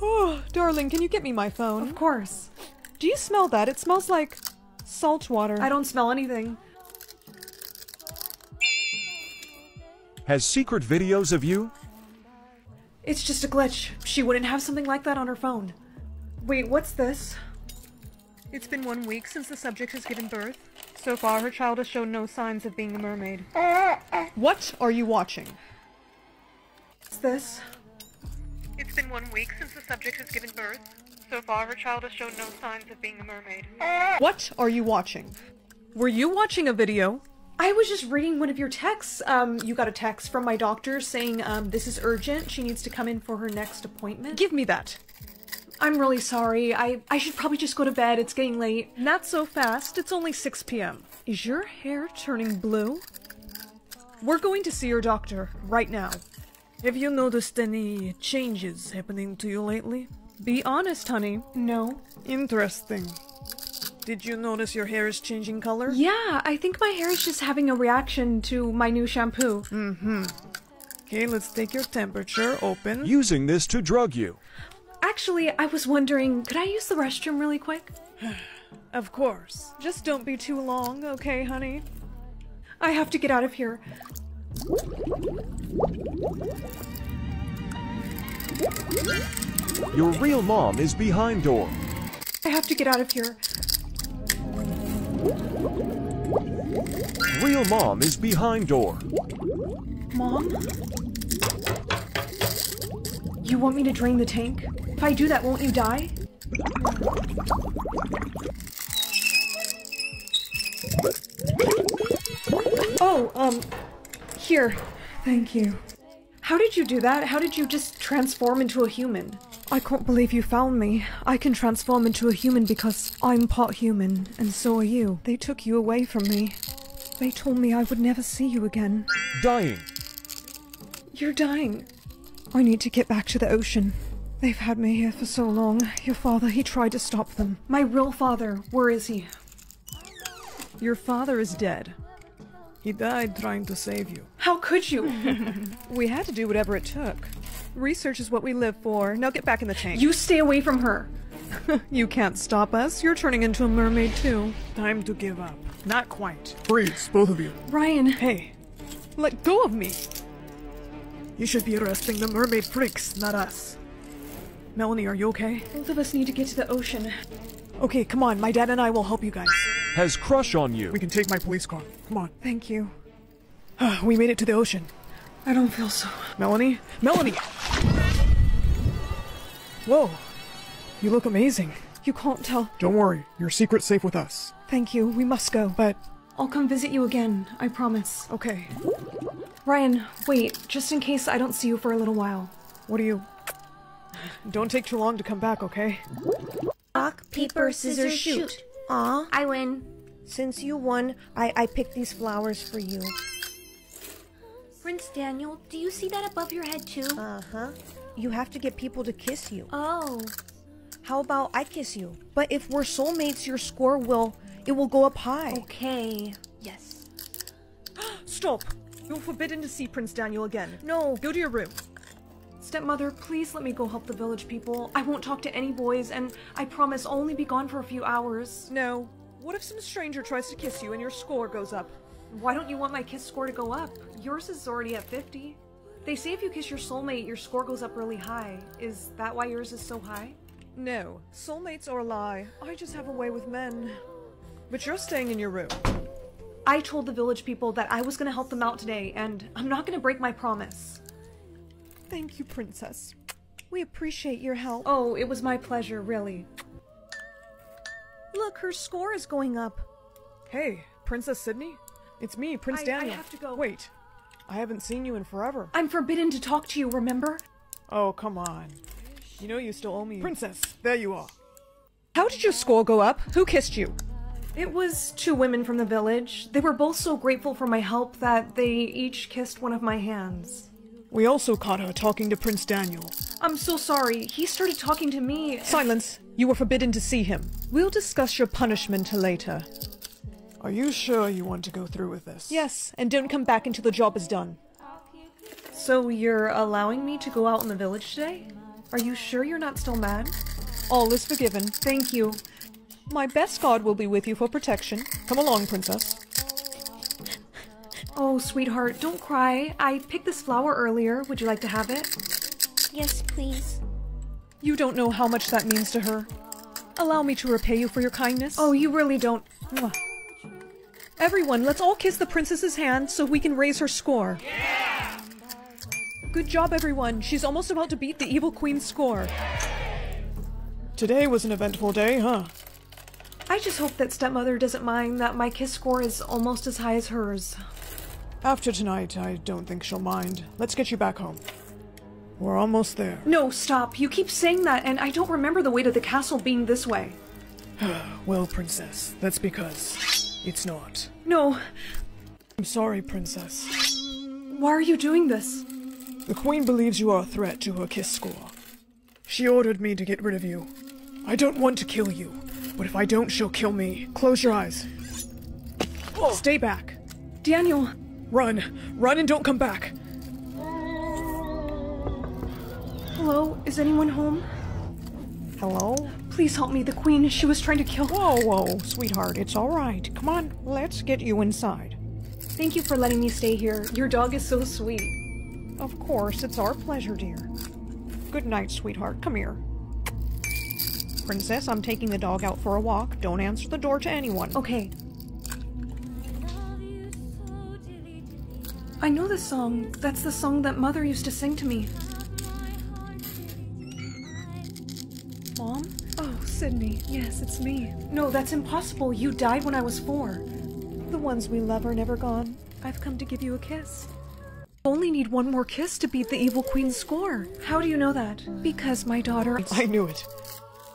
Oh, darling, can you get me my phone? Of course. Do you smell that? It smells like salt water. I don't smell anything. Has secret videos of you? It's just a glitch. She wouldn't have something like that on her phone. Wait, what's this? It's been one week since the subject has given birth. So far, her child has shown no signs of being a mermaid. What are you watching? What's this? It's been one week since the subject has given birth. So far, her child has shown no signs of being a mermaid. What are you watching? Were you watching a video? I was just reading one of your texts. Um, you got a text from my doctor saying, um, this is urgent. She needs to come in for her next appointment. Give me that. I'm really sorry. I, I should probably just go to bed. It's getting late. Not so fast. It's only 6 p.m. Is your hair turning blue? We're going to see your doctor right now. Have you noticed any changes happening to you lately? Be honest, honey. No. Interesting. Did you notice your hair is changing color? Yeah, I think my hair is just having a reaction to my new shampoo. Mm-hmm. Okay, let's take your temperature. Open. Using this to drug you. Actually, I was wondering, could I use the restroom really quick? Of course. Just don't be too long, okay, honey? I have to get out of here. Your real mom is behind door. I have to get out of here. Real mom is behind door. Mom? You want me to drain the tank? If I do that, won't you die? Oh, um, here. Thank you. How did you do that? How did you just transform into a human? I can't believe you found me. I can transform into a human because I'm part human, and so are you. They took you away from me. They told me I would never see you again. Dying. You're dying. I need to get back to the ocean. They've had me here for so long. Your father, he tried to stop them. My real father, where is he? Your father is dead. He died trying to save you. How could you? we had to do whatever it took. Research is what we live for. Now get back in the tank. You stay away from her. you can't stop us. You're turning into a mermaid too. Time to give up. Not quite. Freeze, both of you. Ryan. Hey, let go of me. You should be arresting the mermaid freaks, not us. Melanie, are you okay? Both of us need to get to the ocean. Okay, come on. My dad and I will help you guys. Has crush on you. We can take my police car. Come on. Thank you. Ah, we made it to the ocean. I don't feel so. Melanie? Melanie! Whoa. You look amazing. You can't tell. Don't worry, your secret's safe with us. Thank you. We must go. But I'll come visit you again. I promise. Okay. Ryan, wait, just in case I don't see you for a little while. What are you. Don't take too long to come back, okay? Rock, paper, scissors, shoot. Aw. I win. Since you won, I, I picked these flowers for you. Prince Daniel, do you see that above your head too? Uh-huh. You have to get people to kiss you. Oh. How about I kiss you? But if we're soulmates, your score will... It will go up high. Okay. Yes. Stop! You're forbidden to see Prince Daniel again. No. Go to your room. Stepmother, please let me go help the village people. I won't talk to any boys, and I promise I'll only be gone for a few hours. No. What if some stranger tries to kiss you and your score goes up? Why don't you want my kiss score to go up? Yours is already at 50. They say if you kiss your soulmate, your score goes up really high. Is that why yours is so high? No. Soulmates are a lie. I just have a way with men. But you're staying in your room. I told the village people that I was gonna help them out today, and I'm not gonna break my promise. Thank you, Princess. We appreciate your help. Oh, it was my pleasure, really. Look, her score is going up. Hey, Princess Sydney? It's me, Prince I- I Daniel. have to go. Wait. I haven't seen you in forever. I'm forbidden to talk to you, remember? Oh, come on. You know you still owe me. Princess, there you are. How did your score go up? Who kissed you? It was two women from the village. They were both so grateful for my help that they each kissed one of my hands. We also caught her talking to Prince Daniel. I'm so sorry. He started talking to me. Silence. You were forbidden to see him. We'll discuss your punishment later. Are you sure you want to go through with this? Yes, and don't come back until the job is done. So you're allowing me to go out in the village today? Are you sure you're not still mad? All is forgiven. Thank you. My best god will be with you for protection. Come along, princess. Oh, sweetheart, don't cry. I picked this flower earlier. Would you like to have it? Yes, please. You don't know how much that means to her. Allow me to repay you for your kindness. Oh, you really don't. Mwah. Everyone, let's all kiss the princess's hand so we can raise her score. Yeah! Good job, everyone. She's almost about to beat the evil queen's score. Today was an eventful day, huh? I just hope that stepmother doesn't mind that my kiss score is almost as high as hers. After tonight, I don't think she'll mind. Let's get you back home. We're almost there. No, stop. You keep saying that, and I don't remember the way to the castle being this way. well, Princess, that's because it's not. No. I'm sorry, Princess. Why are you doing this? The Queen believes you are a threat to her kiss score. She ordered me to get rid of you. I don't want to kill you, but if I don't, she'll kill me. Close your eyes. Stay back. Daniel. Run. Run and don't come back. Hello? Is anyone home? Hello? Please help me. The queen, she was trying to kill- Whoa, whoa, sweetheart, it's all right. Come on, let's get you inside. Thank you for letting me stay here. Your dog is so sweet. Of course, it's our pleasure, dear. Good night, sweetheart. Come here. Princess, I'm taking the dog out for a walk. Don't answer the door to anyone. Okay. I know this song. That's the song that Mother used to sing to me. Mom? Oh, Sydney. Yes, it's me. No, that's impossible. You died when I was four. The ones we love are never gone. I've come to give you a kiss. Only need one more kiss to beat the evil queen's score. How do you know that? Because my daughter. I knew it.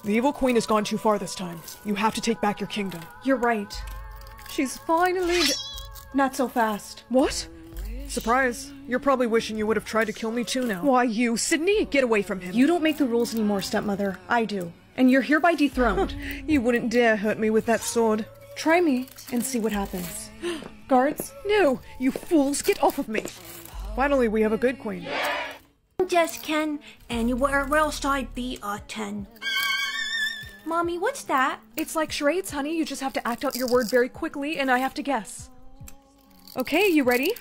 The evil queen has gone too far this time. You have to take back your kingdom. You're right. She's finally. Not so fast. what? Surprise. You're probably wishing you would have tried to kill me too now. Why, you, Sydney? Get away from him. You don't make the rules anymore, stepmother. I do. And you're hereby dethroned. you wouldn't dare hurt me with that sword. Try me and see what happens. Guards? No, you fools, get off of me. Finally, we have a good queen. Just Ken, anywhere else I'd be a 10. Mommy, what's that? It's like charades, honey. You just have to act out your word very quickly, and I have to guess. Okay, you ready?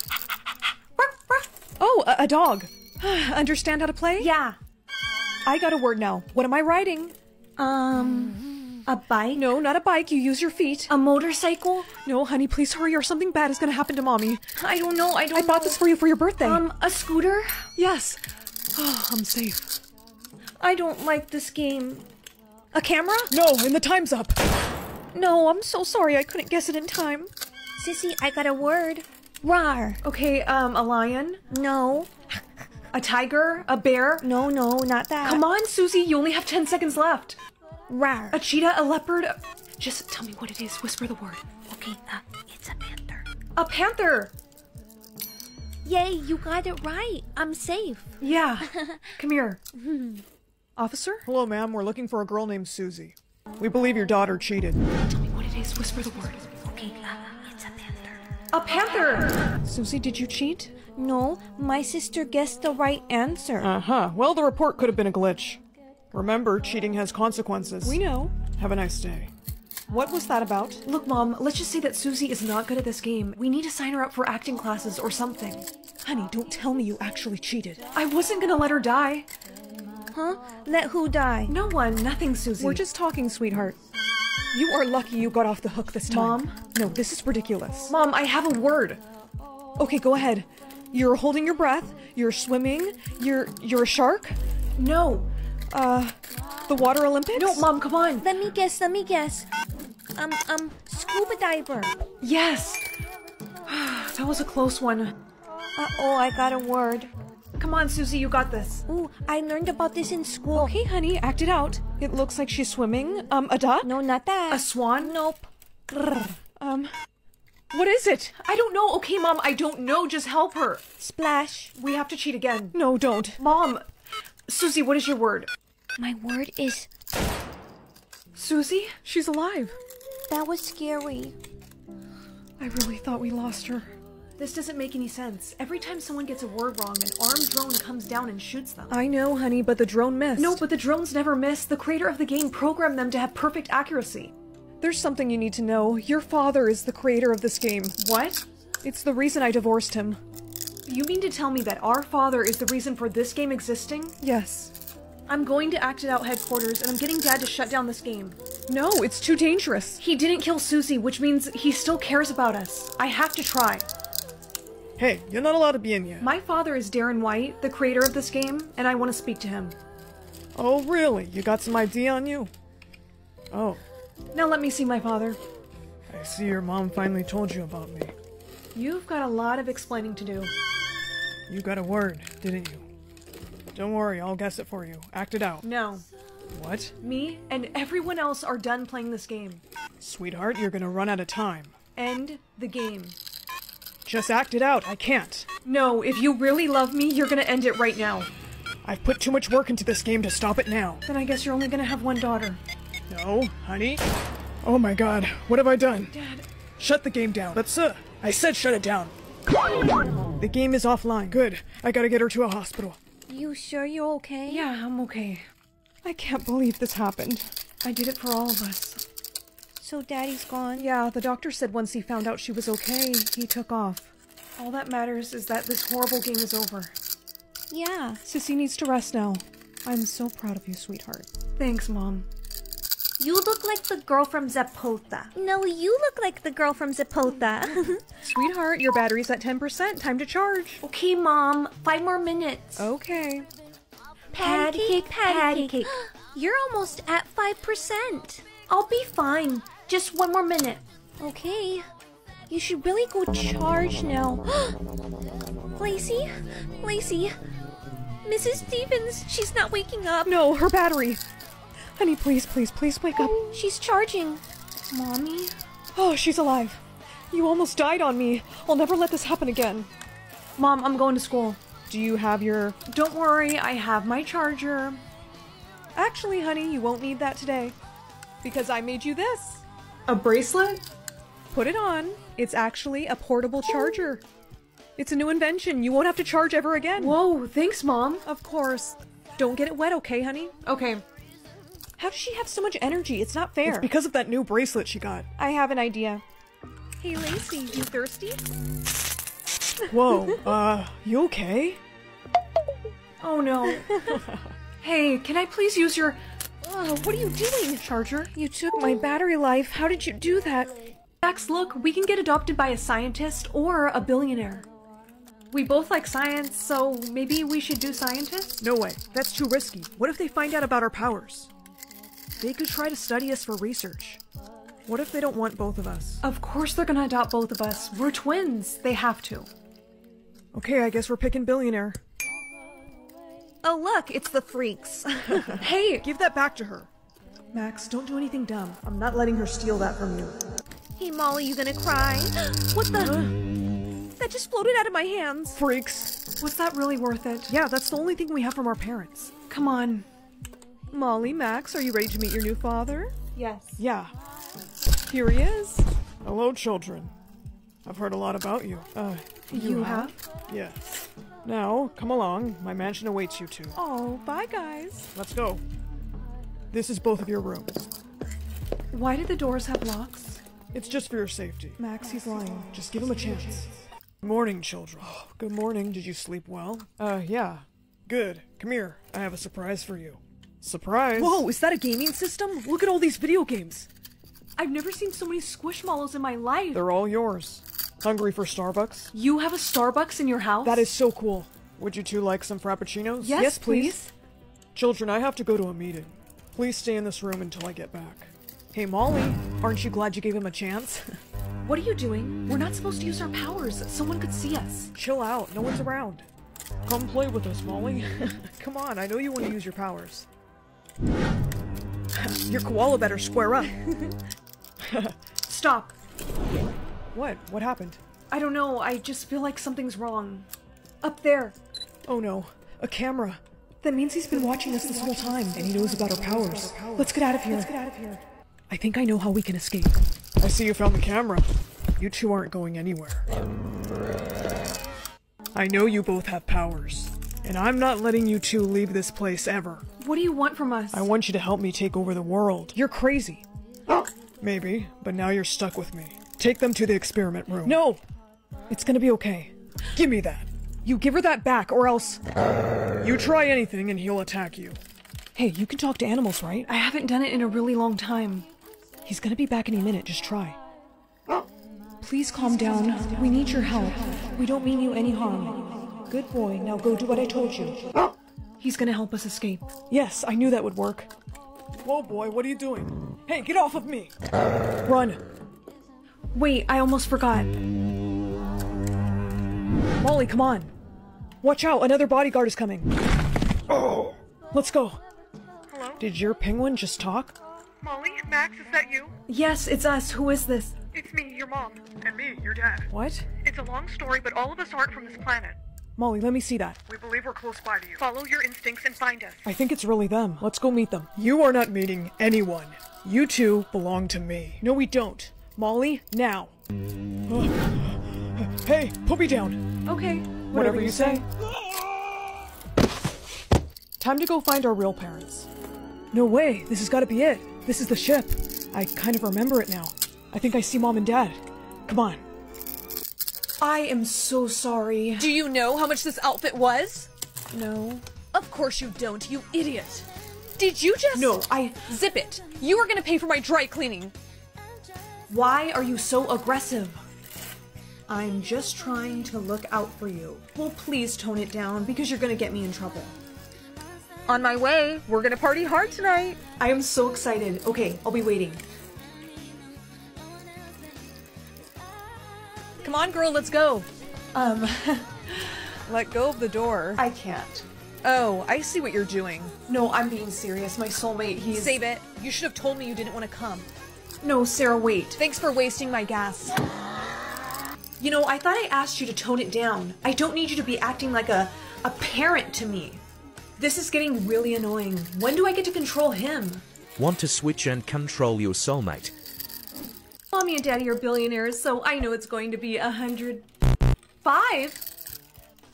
Oh, a, a dog. Understand how to play? Yeah. I got a word now. What am I writing? Um, A bike? No, not a bike. You use your feet. A motorcycle? No, honey, please hurry or something bad is gonna happen to mommy. I don't know. I don't I bought this for you for your birthday. Um, a scooter? yes. Oh, I'm safe. I don't like this game. A camera? No, and the time's up. No, I'm so sorry. I couldn't guess it in time. Sissy, I got a word. Rar. Okay, um, a lion? No. A tiger? A bear? No, no, not that. Come on, Susie, you only have 10 seconds left. Rar. A cheetah? A leopard? A- Just tell me what it is. Whisper the word. Okay, uh, it's a panther. A panther! Yay, you got it right. I'm safe. Yeah. Come here. Officer? Hello, ma'am. We're looking for a girl named Susie. We believe your daughter cheated. Tell me what it is. Whisper the word. Okay, uh, it's a panther. A panther! Susie, did you cheat? No, my sister guessed the right answer. Uh huh. Well, the report could have been a glitch. Remember, cheating has consequences. We know. Have a nice day. What was that about? Look, Mom, let's just say that Susie is not good at this game. We need to sign her up for acting classes or something. Honey, don't tell me you actually cheated. I wasn't gonna let her die. Huh? Let who die? No one, nothing, Susie. We're just talking, sweetheart. You are lucky you got off the hook this time. Mom? No, this is ridiculous. Mom, I have a word. Okay, go ahead. You're holding your breath. You're swimming. You're you're a shark. No. Uh, the Water Olympics. No, Mom, come on. Let me guess, let me guess. Um, um, scuba diver. Yes. that was a close one. Uh-oh, I got a word. Come on, Susie, you got this. Ooh, I learned about this in school. Okay, honey, act it out. It looks like she's swimming. Um, a duck. No, not that. A swan? Nope. Um, what is it? I don't know. Okay, Mom, I don't know. Just help her. Splash. We have to cheat again. No, don't. Mom, Susie, what is your word? My word is Susie? She's alive. that was scary. I really thought we lost her. This doesn't make any sense. Every time someone gets a word wrong, an armed drone comes down and shoots them. I know, honey, but the drone missed. No, but the drones never miss. The creator of the game programmed them to have perfect accuracy. There's something you need to know. Your father is the creator of this game. What? It's the reason I divorced him. You mean to tell me that our father is the reason for this game existing? Yes. I'm going to act it out headquarters, and I'm getting Dad to shut down this game. No, it's too dangerous. He didn't kill Susie, which means he still cares about us. I have to try. Hey, you're not allowed to be in here. My father is Darren White, the creator of this game, and I want to speak to him. Oh, really? You got some ID on you? Oh, Now let me see my father. I see your mom finally told you about me. You've got a lot of explaining to do. You got a word, didn't you? Don't worry, I'll guess it for you. Act it out. No. What? Me and everyone else are done playing this game. Sweetheart, you're gonna run out of time. End the game. Just act it out. I can't. No, if you really love me, you're gonna end it right now. I've put too much work into this game to stop it now. Then I guess you're only gonna have one daughter. No, honey. Oh my god, what have I done? Dad. Shut the game down. But uh, sir, I said shut it down. The game is offline. Good. I gotta get her to a hospital. You sure you're okay? Yeah, I'm okay. I can't believe this happened. I did it for all of us. So daddy's gone? Yeah, the doctor said once he found out she was okay, he took off. All that matters is that this horrible game is over. Yeah. Sissy needs to rest now. I'm so proud of you, sweetheart. Thanks, Mom. You look like the girl from Zapota. No, you look like the girl from Zapota. Sweetheart, your battery's at 10%. Time to charge. Okay, Mom. Five more minutes. Okay. Patty cake, patty cake. You're almost at 5%. I'll be fine. Just one more minute. Okay. You should really go charge now. Lacey? Lacey? Mrs. Stevens, she's not waking up. No, her battery. Honey, please, please, please wake up. She's charging. Mommy? Oh, she's alive. You almost died on me. I'll never let this happen again. Mom, I'm going to school. Do you have your. Don't worry, I have my charger. Actually, honey, you won't need that today. Because I made you this. A bracelet? Put it on. It's actually a portable charger. It's a new invention. You won't have to charge ever again. Whoa, thanks, Mom. Of course. Don't get it wet, okay, honey? Okay. How does she have so much energy? It's not fair. It's because of that new bracelet she got. I have an idea. Hey, Lacey, you thirsty? Whoa, uh, you okay? Oh no. hey, can I please use your Oh, what are you doing? Charger? You took my battery life. How did you do that? Max, look, we can get adopted by a scientist or a billionaire. We both like science, so maybe we should do scientist? No way. That's too risky. What if they find out about our powers? They could try to study us for research. What if they don't want both of us? Of course they're gonna adopt both of us. We're twins. They have to. Okay, I guess we're picking billionaire. Oh, look, it's the freaks. hey! Give that back to her. Max, don't do anything dumb. I'm not letting her steal that from you. hey, Molly, you gonna cry? what the? That just floated out of my hands. Freaks. Was that really worth it? Yeah, that's the only thing we have from our parents. Come on. Molly, Max, are you ready to meet your new father? Yes. Yeah. Here he is. Hello, children. I've heard a lot about you. Uh, You, have? Yes. Now, come along. My mansion awaits you two. Oh, bye, guys. Let's go. This is both of your rooms. Why do the doors have locks? It's just for your safety. Max, he's lying. Just give him a chance. Good morning, children. Good morning. Did you sleep well? Uh, yeah. Good. Come here. I have a surprise for you. Surprise? Whoa, is that a gaming system? Look at all these video games. I've never seen so many squishmallows in my life. They're all yours. Hungry for Starbucks? You have a Starbucks in your house? That is so cool. Would you two like some frappuccinos? Yes, Yes, please. Children, I have to go to a meeting. Please stay in this room until I get back. Hey, Molly, aren't you glad you gave him a chance? What are you doing? We're not supposed to use our powers. Someone could see us. Chill out, no one's around. Come play with us, Molly. Come on, I know you want to use your powers. your koala better square up. Stop. What? What happened? I don't know. I just feel like something's wrong. Up there. Oh no, a camera. That means he's been watching us this whole time. And he knows about our powers. Let's get out of here. Let's get out of here. I think I know how we can escape. I see you found the camera. You two aren't going anywhere. I know you both have powers. And I'm not letting you two leave this place ever. What do you want from us? I want you to help me take over the world. You're crazy. Maybe, but now you're stuck with me. Take them to the experiment room. No! It's gonna be okay. Give me that. You give her that back, or else. You try anything and he'll attack you. Hey, you can talk to animals, right? I haven't done it in a really long time. He's gonna be back any minute, just try. Please calm down. We need your help. We don't mean you any harm. Good boy, now go do what I told you. He's gonna help us escape. Yes, I knew that would work. Whoa, boy, what are you doing? Hey, get off of me! Run! Wait, I almost forgot. Molly, come on. Watch out, another bodyguard is coming. Oh! Let's go. Hello? Did your penguin just talk? Molly? Max, is that you? Yes, it's us. Who is this? It's me, your mom. And me, your dad. What? It's a long story, but all of us aren't from this planet. Molly, let me see that. We believe we're close by to you. Follow your instincts and find us. I think it's really them. Let's go meet them. You are not meeting anyone. You two belong to me. No, we don't. Molly, now. hey, put me down. Okay. Whatever, you say. Time to go find our real parents. No way, this has got to be it. This is the ship. I kind of remember it now. I think I see mom and dad. Come on. I am so sorry. Do you know how much this outfit was? No. Of course you don't, you idiot. Did you just. No, I. Zip it. You are gonna pay for my dry cleaning. Why are you so aggressive? I'm just trying to look out for you. Well, please tone it down because you're gonna get me in trouble. On my way. We're gonna party hard tonight. I am so excited. Okay, I'll be waiting. Come on, girl, let's go. Um, Let go of the door. I can't. Oh, I see what you're doing. No, I'm being serious. My soulmate, he's. Save it. You should have told me you didn't want to come. No, Sarah, wait. Thanks for wasting my gas. You know, I thought I asked you to tone it down. I don't need you to be acting like a, a parent to me. This is getting really annoying. When do I get to control him? Want to switch and control your soulmate? Mommy and Daddy are billionaires, so I know it's going to be a hundred. Five?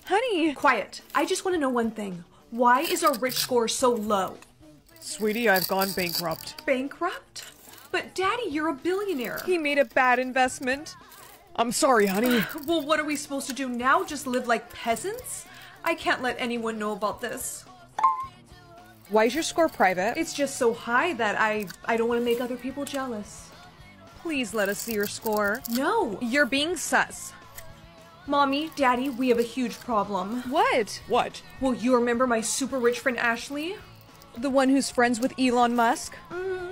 Honey! Quiet. I just want to know one thing. Why is our rich score so low? Sweetie, I've gone bankrupt. Bankrupt? But Daddy, you're a billionaire. He made a bad investment. I'm sorry, honey. well, what are we supposed to do now? Just live like peasants? I can't let anyone know about this. Why is your score private? It's just so high that I I don't want to make other people jealous. Please let us see your score. No. You're being sus. Mommy, Daddy, we have a huge problem. What? What? Well, you remember my super rich friend Ashley? The one who's friends with Elon Musk? Mm.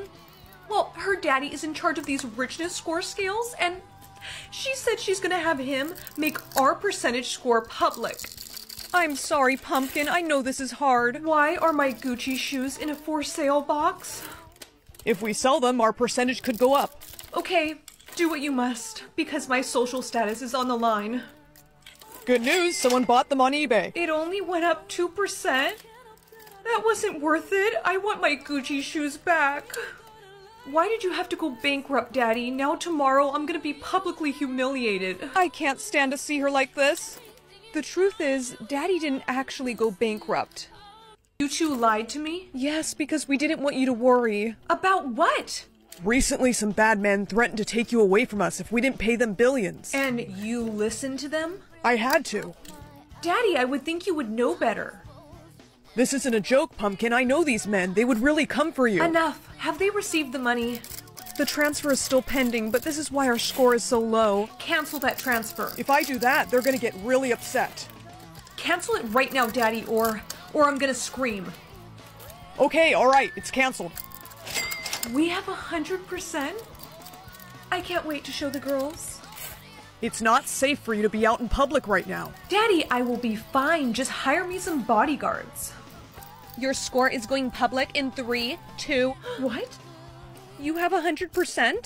Well, her daddy is in charge of these richness score scales, and she said she's gonna have him make our percentage score public. I'm sorry, Pumpkin. I know this is hard. Why are my Gucci shoes in a for sale box? If we sell them, our percentage could go up. Okay, do what you must, because my social status is on the line. Good news, someone bought them on eBay. It only went up 2%? That wasn't worth it. I want my Gucci shoes back. Why did you have to go bankrupt, Daddy? Now tomorrow I'm gonna be publicly humiliated. I can't stand to see her like this. The truth is, Daddy didn't actually go bankrupt. You two lied to me? Yes, because we didn't want you to worry. About what? Recently, some bad men threatened to take you away from us if we didn't pay them billions. And you listened to them? I had to. Daddy, I would think you would know better. This isn't a joke, Pumpkin. I know these men. They would really come for you. Enough. Have they received the money? The transfer is still pending, but this is why our score is so low. Cancel that transfer. If I do that, they're gonna get really upset. Cancel it right now, Daddy, or or I'm gonna scream. Okay, alright, it's canceled. We have a hundred percent? I can't wait to show the girls. It's not safe for you to be out in public right now. Daddy, I will be fine. Just hire me some bodyguards. Your score is going public in three, two. What? You have a hundred percent?